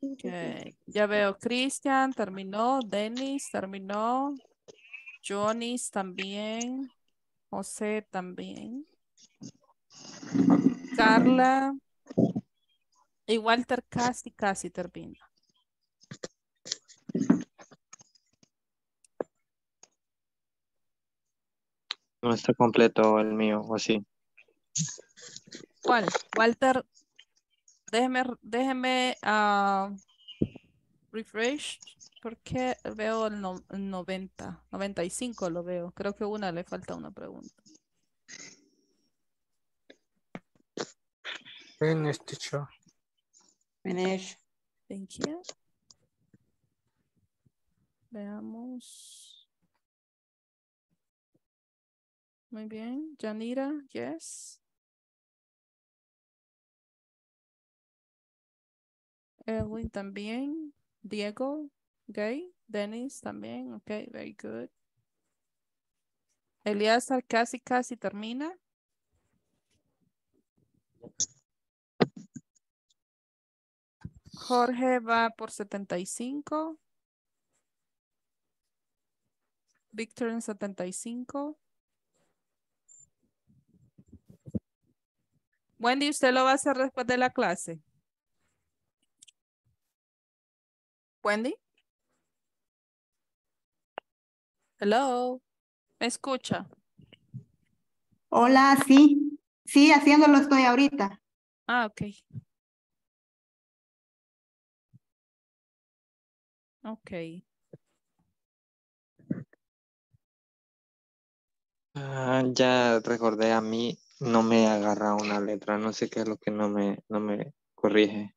Okay. Ya veo, Cristian terminó, Denis terminó, Jonis también, José también, Carla y Walter casi, casi termina. No está completo el mío, o sí. ¿Cuál? Walter déjeme, déjeme ah, refresh porque veo el, no- el 90, 95 lo veo. Creo que una le falta una pregunta. Finish, teacher. Finish. Thank you. Veamos. Muy bien. Janira, yes. Erwin también. Diego, Gay. Dennis también. Ok, very good. Eliazar casi, casi termina. Jorge va por 75. Víctor en 75. Wendy, ¿usted lo va a hacer después de la clase? Wendy? Hello. ¿Me escucha? Hola, sí. Sí, haciéndolo estoy ahorita. Ah, ok. Ok. Ah, ya recordé a mí, no me agarra una letra, no sé qué es lo que no me, no me corrige.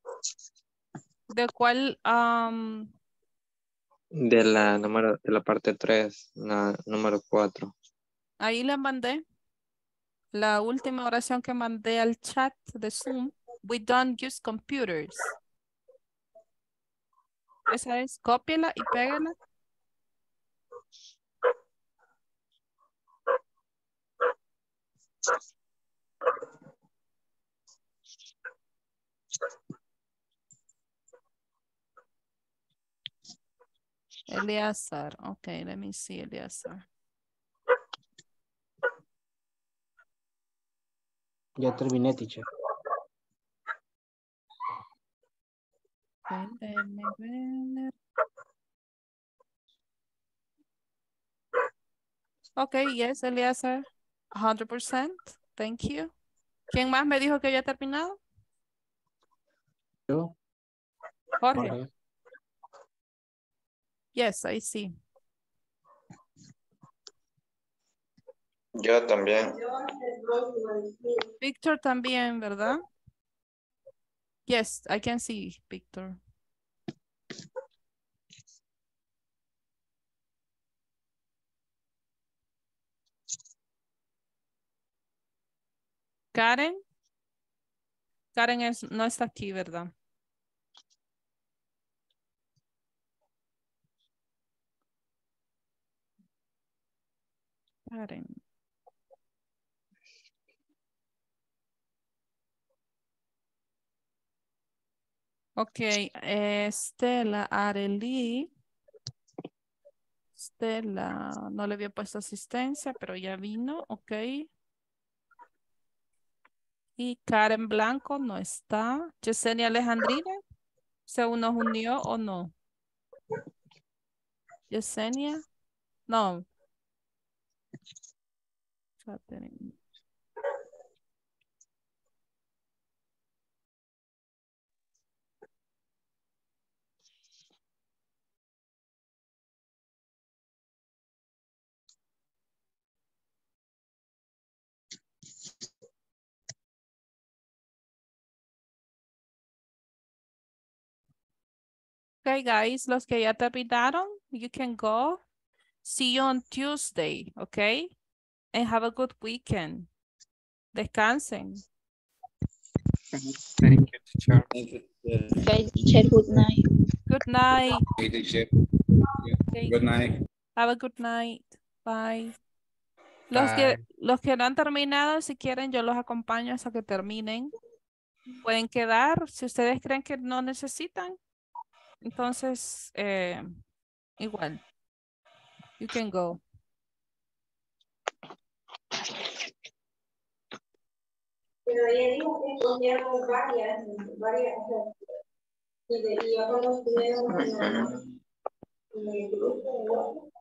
¿De cuál? am, De la número, de la parte 3, la número 4. ahí le mandé la última oración que mandé al chat de Zoom. We don't use computers. Esa es, cópiela y pégala. Eleazar. Okay, let me see Eleazar. Ya terminé, teacher. Okay, déjeme ver. Okay, yes, Eleazar. 100%. Thank you. ¿Quién más me dijo que había terminado? Yo. Jorge. Jorge. Yes, I see. Yo también. Victor también, ¿verdad? Yes, I can see Victor. Karen. Karen es, no está aquí, ¿verdad? Karen. Ok, Stella Arely. Stella, no le había puesto asistencia, pero ya vino, ok. Y Karen Blanco no está. Yesenia Alejandrina, ¿se unió o no? Yesenia, no. Okay, guys, los que ya terminaron, you can go. See you on Tuesday, okay? And have a good weekend. Descansen. Thank you, teacher. Okay, teacher, good night. Good night. Okay, teacher. Okay. Good night. Have a good night. Bye. Los que, los que no han terminado, si quieren, yo los acompaño hasta que terminen. Pueden quedar si ustedes creen que no necesitan. Entonces, eh, igual. You can go. Pero ella dijo que escogieron varias, varias. Y de y yo cuando estuvieron en el grupo, ¿no?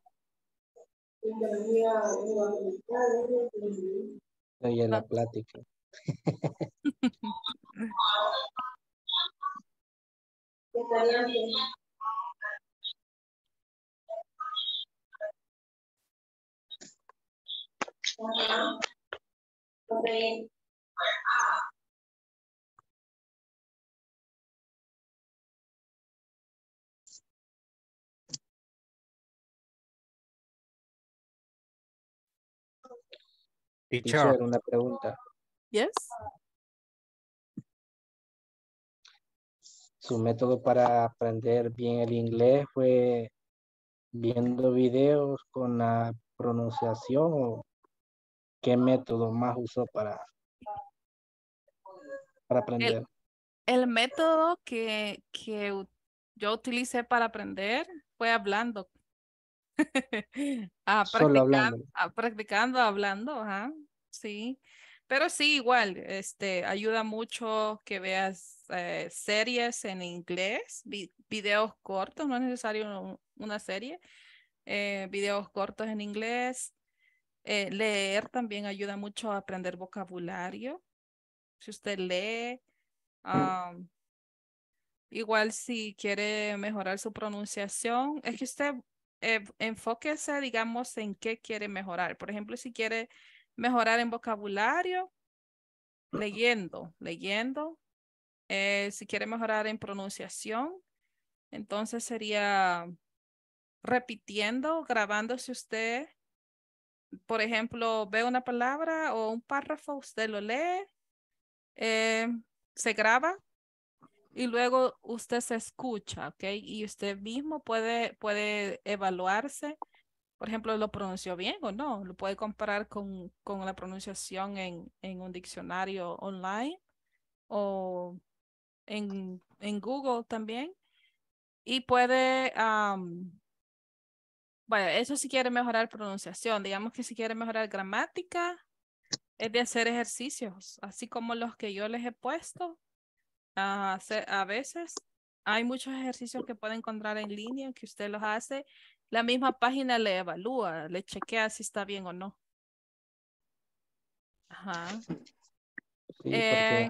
Oye, la plática. (laughs) Teacher. Teacher, una pregunta. Yes. ¿Su método para aprender bien el inglés fue viendo videos con la pronunciación o qué método más usó para, para aprender? El método que, que yo utilicé para aprender fue hablando. (laughs) Ah, Solo hablando. ah, practicando, hablando, ajá, sí. Pero sí, igual, este, ayuda mucho que veas eh, series en inglés, vi- videos cortos, no es necesario un- una serie, eh, videos cortos en inglés. Eh, leer también ayuda mucho a aprender vocabulario. Si usted lee, am, igual si quiere mejorar su pronunciación, es que usted eh, enfóquese, digamos, en qué quiere mejorar. Por ejemplo, si quiere mejorar en vocabulario, leyendo, leyendo. Eh, si quiere mejorar en pronunciación, entonces sería repitiendo, grabándose usted. Por ejemplo, ve una palabra o un párrafo, usted lo lee, eh, se graba y luego usted se escucha, ¿ok? Y usted mismo puede, puede evaluarse. Por ejemplo, ¿lo pronunció bien o no? Lo puede comparar con, con la pronunciación en, en un diccionario online o en, en Google también. Y puede, am, bueno, eso si quiere mejorar pronunciación. Digamos que si quiere mejorar gramática, es de hacer ejercicios, así como los que yo les he puesto. A, hacer- a veces hay muchos ejercicios que puede encontrar en línea que usted los hace. La misma página le evalúa, le chequea si está bien o no. Ajá. Sí, Eh, porque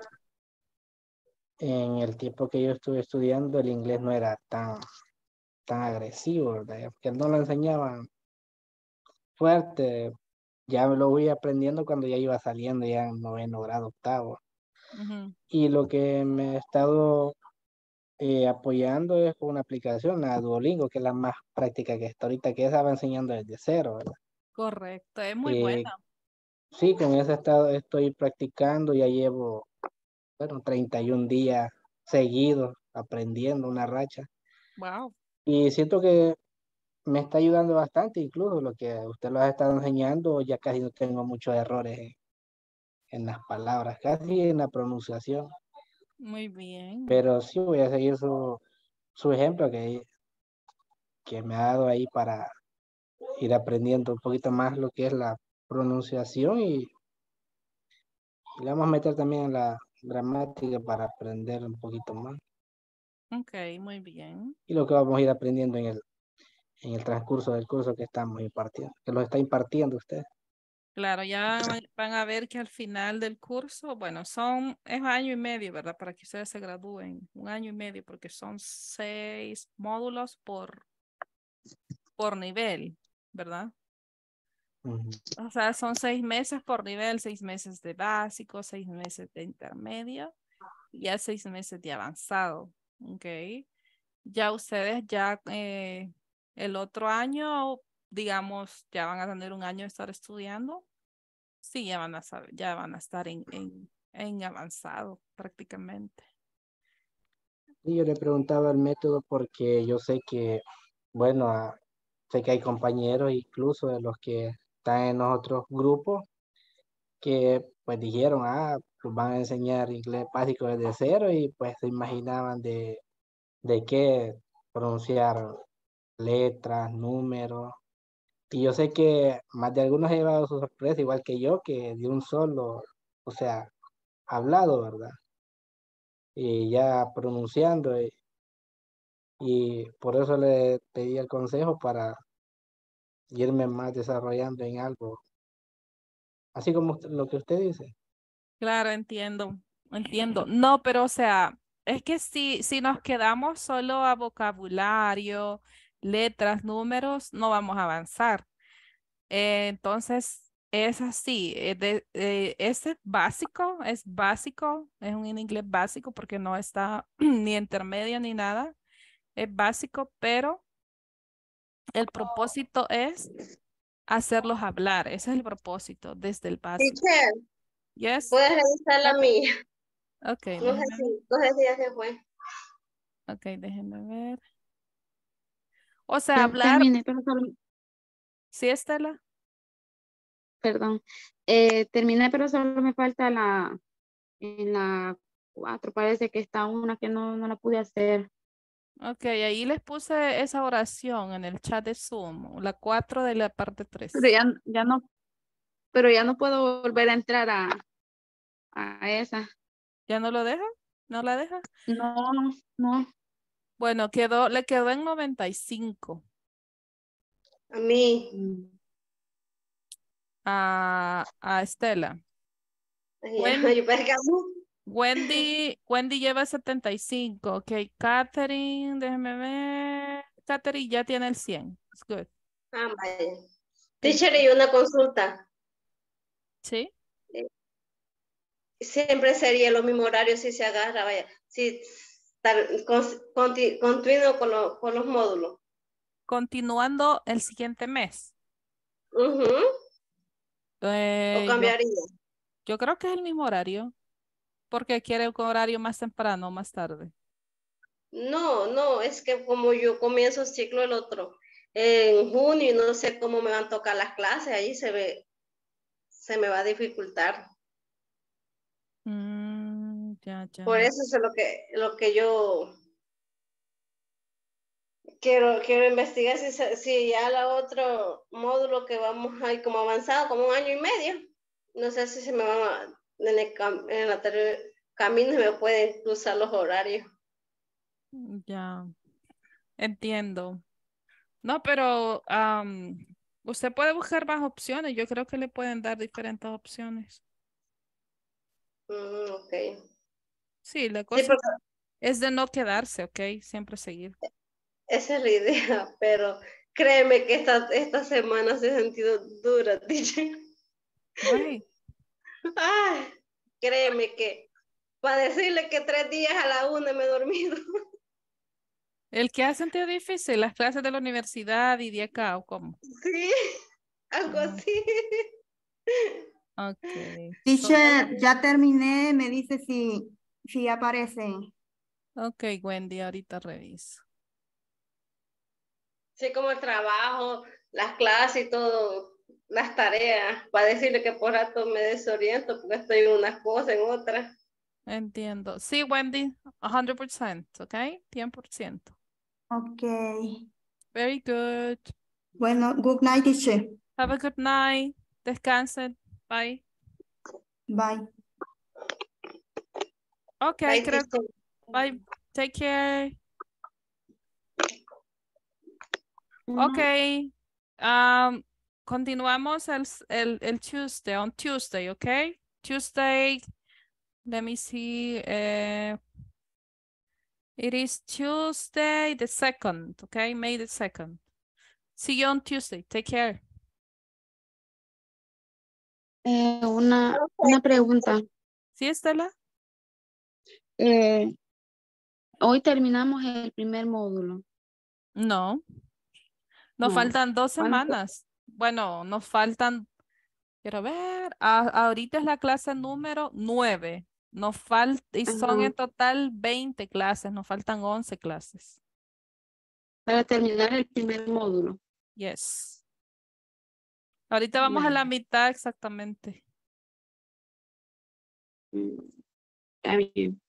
en el tiempo que yo estuve estudiando el inglés no era tan, tan agresivo, ¿verdad? Porque no lo enseñaban fuerte. Ya lo voy aprendiendo cuando ya iba saliendo ya en noveno grado, octavo. Y lo que me he estado eh, apoyando es con una aplicación, la Duolingo, que es la más práctica que está ahorita, que esa va enseñando desde cero, ¿verdad? Correcto, es muy Eh, buena. Sí, con esa estado- estoy practicando, ya llevo, bueno, 31 días seguidos aprendiendo una racha. Wow. Y siento que me está ayudando bastante, incluso lo que usted lo ha estado enseñando, ya casi no tengo muchos errores en, en las palabras, casi en la pronunciación. Muy bien. Pero sí voy a seguir su, su ejemplo que, que me ha dado ahí para ir aprendiendo un poquito más lo que es la pronunciación y, y le vamos a meter también la gramática para aprender un poquito más. Ok, muy bien. Y lo que vamos a ir aprendiendo en el, en el transcurso del curso que estamos impartiendo, que lo está impartiendo usted. Claro, ya van, a ver que al final del curso, bueno, son, es año y medio, ¿verdad? Para que ustedes se gradúen, un año y medio, porque son seis módulos por, por nivel, ¿verdad? O sea, son seis meses por nivel, seis meses de básico, seis meses de intermedio y ya seis meses de avanzado, ¿ok? Ya ustedes ya eh, el otro año, digamos, ya van a tener un año de estar estudiando. Sí, ya van a saber, ya van a estar en, en, en avanzado prácticamente. Y yo le preguntaba el método porque yo sé que, bueno, ah, sé que hay compañeros incluso de los que están en otros grupos que pues dijeron, ah, pues van a enseñar inglés básico desde cero y pues se imaginaban de, de qué pronunciar letras, números. Y yo sé que más de algunos han llevado su sorpresa, igual que yo, que de un solo, o sea, hablado, ¿verdad? Y ya pronunciando. Y, y por eso le pedí el consejo para irme más desarrollando en algo. Así como lo que usted dice. Claro, entiendo, entiendo. No, pero o sea, es que si, si nos quedamos solo a vocabulario, letras, números, no vamos a avanzar. Eh, entonces, es así. eh, de- eh, ese básico es básico, es un inglés básico porque no está (clears throat) ni intermedio ni nada. Es básico, pero el propósito es hacerlos hablar. Ese es el propósito desde el básico. Yes. puedes revisar la mía. Ok, No sé si, no sé si ya se fue. Ok, déjenme ver. O sea, hablar. terminé, pero solo- Sí, Estela. perdón. Eh, terminé, pero solo me falta la, en la cuatro, parece que está una que no, no la pude hacer. Ok, ahí les puse esa oración en el chat de Zoom, la 4 de la parte 3. Pero ya, ya no, pero ya no puedo volver a entrar a, a esa. ¿Ya no lo deja? ¿No la deja? No, no. Bueno, quedó, le quedó en 95. A mí. A, a Estela. Ay, Wendy, lleva 75. Ok, Catherine, déjeme ver. Catherine ya tiene el 100. It's good. Ah. Teacher, y una consulta. ¿Sí? Siempre sería lo mismo horario si se agarra, vaya. Si tar- con- con, lo- con los módulos. Continuando el siguiente mes. Eh, ¿O yo- cambiaría? Yo, creo que es el mismo horario. Porque quiere un horario más temprano o más tarde. No, no, es que como yo comienzo el ciclo el otro en junio y no sé cómo me van a tocar las clases, ahí se ve, se me va a dificultar. Mm, ya, ya. Por eso es lo que, lo que yo quiero, quiero investigar si, si ya el otro módulo que vamos ahí como avanzado, como un año y medio, no sé si se me van a, en el, cam- en el anterior camino me pueden cruzar los horarios. Ya. Entiendo. No, pero am, usted puede buscar más opciones. Yo creo que le pueden dar diferentes opciones. Mm, ok. Sí, la Sí, cosa es de no quedarse, ¿ok? Siempre seguir. esa es la idea, (laughs) pero créeme que esta, esta semana se ha sentido dura, (laughs) teacher. Why? Ay, créeme que para decirle que tres días a la una me he dormido. (laughs) El que ha sentido difícil, las clases de la universidad y de acá, ¿o cómo? Sí, (laughs) algo así. Ok. Teacher, ya terminé, me dice si, si aparecen. Ok, Wendy, ahorita reviso. Sí, como el trabajo, las clases y todo, las tareas, para decirle que por rato me desoriento porque estoy en unas cosas, en otras. Entiendo. Sí, Wendy, 100%, ¿ok? 100%. Ok. Very good. Bueno, good night, teacher. Have a good night. Descansen. Bye. Bye. Ok, Bye, creo teacher. Bye. Take care. Ok. Um, continuamos el, el, el Tuesday, on Tuesday, ok? Tuesday, let me see. eh, it is Tuesday the 2nd, okay? May the 2nd. See you on Tuesday. Take care. Eh, una, una pregunta. ¿Sí, Estela? Eh, hoy terminamos el primer módulo. No. Nos No. faltan dos ¿Cuánto? semanas. Bueno, nos faltan, quiero ver, a- ahorita es la clase número nueve. Nos falta, y son Ajá. en total 20 clases, nos faltan 11 clases. Para terminar el primer módulo. Yes. Ahorita vamos a la mitad exactamente. Mm, Está bien.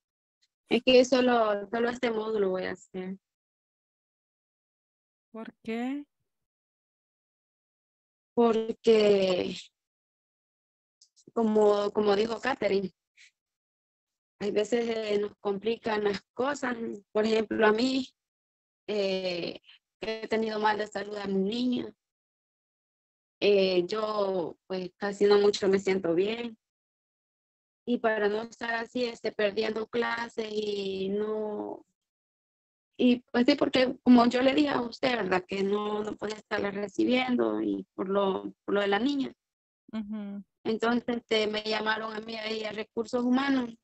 Es que solo, solo este módulo voy a hacer. ¿Por qué? Porque, como, como dijo Catherine, hay veces eh, nos complican las cosas. Por ejemplo, a mí, eh, he tenido mal de salud a mi niña eh, yo pues casi no mucho me siento bien. Y para no estar así, este, perdiendo clases y no... Y pues sí, porque como yo le dije a usted, ¿verdad? Que no, no podía estarla recibiendo y por lo, por lo de la niña. Ujú. Entonces este, me llamaron a mí ahí a recursos humanos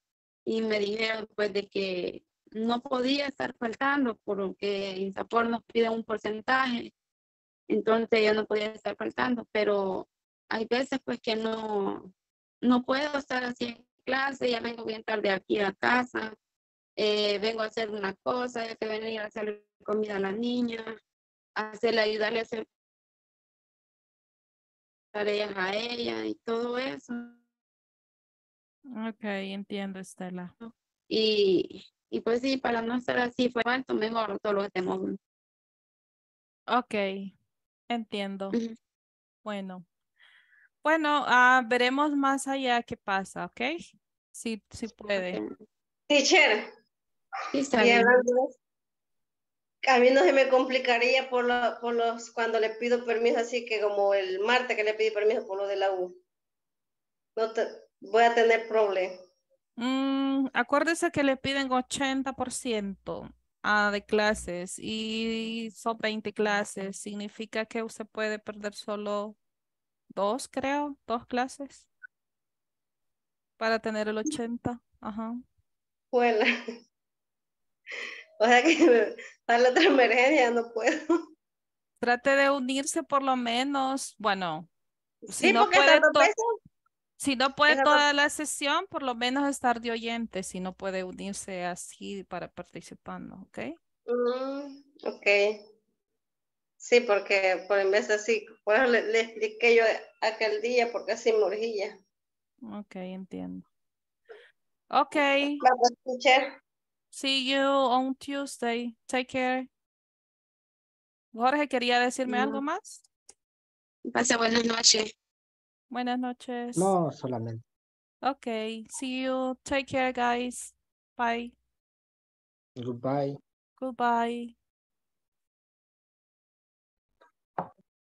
y me dijeron pues de que no podía estar faltando porque INSAPOR nos pide un porcentaje. Entonces yo no podía estar faltando, pero hay veces pues que no, no puedo estar así en clase, ya vengo bien tarde aquí a casa, eh, vengo a hacer una cosa, hay que venir a hacerle comida a la niña, hacerle, ayudarle a hacer tareas a ella y todo eso. Ok, entiendo, Estela. Y, y pues sí, para no estar así fue alto, mejor solo este módulo. Ok, entiendo. Bueno. Bueno, ah, veremos más allá qué pasa, ¿ok? Sí, sí puede. Teacher. está bien. hablando de- a mí no se me complicaría por, lo- por los cuando le pido permiso, así que como el martes que le pedí permiso por lo de la U. No te, voy a tener problemas. Mm, acuérdese que le piden 80% ah, de clases y son 20 clases. Significa que usted puede perder solo dos, creo, dos clases para tener el 80. Ajá. Bueno. (laughs) O sea que (laughs) para la otra emergencia no puedo. Trate de unirse por lo menos, bueno, si Sí, no puede, si no puede toda la sesión, por lo menos estar de oyente, si no puede unirse así para participando, ¿ok? Mm, ok. Sí, porque por en vez así, por eso le, le expliqué yo aquel día, porque así me urgía. Ok, entiendo. Ok. Vamos, teacher. See you on Tuesday. Take care. Jorge, ¿quería decirme algo No. más? Pase buenas noches. Buenas noches. No, solamente. Ok, see you. Take care, guys. Bye. Goodbye. Goodbye.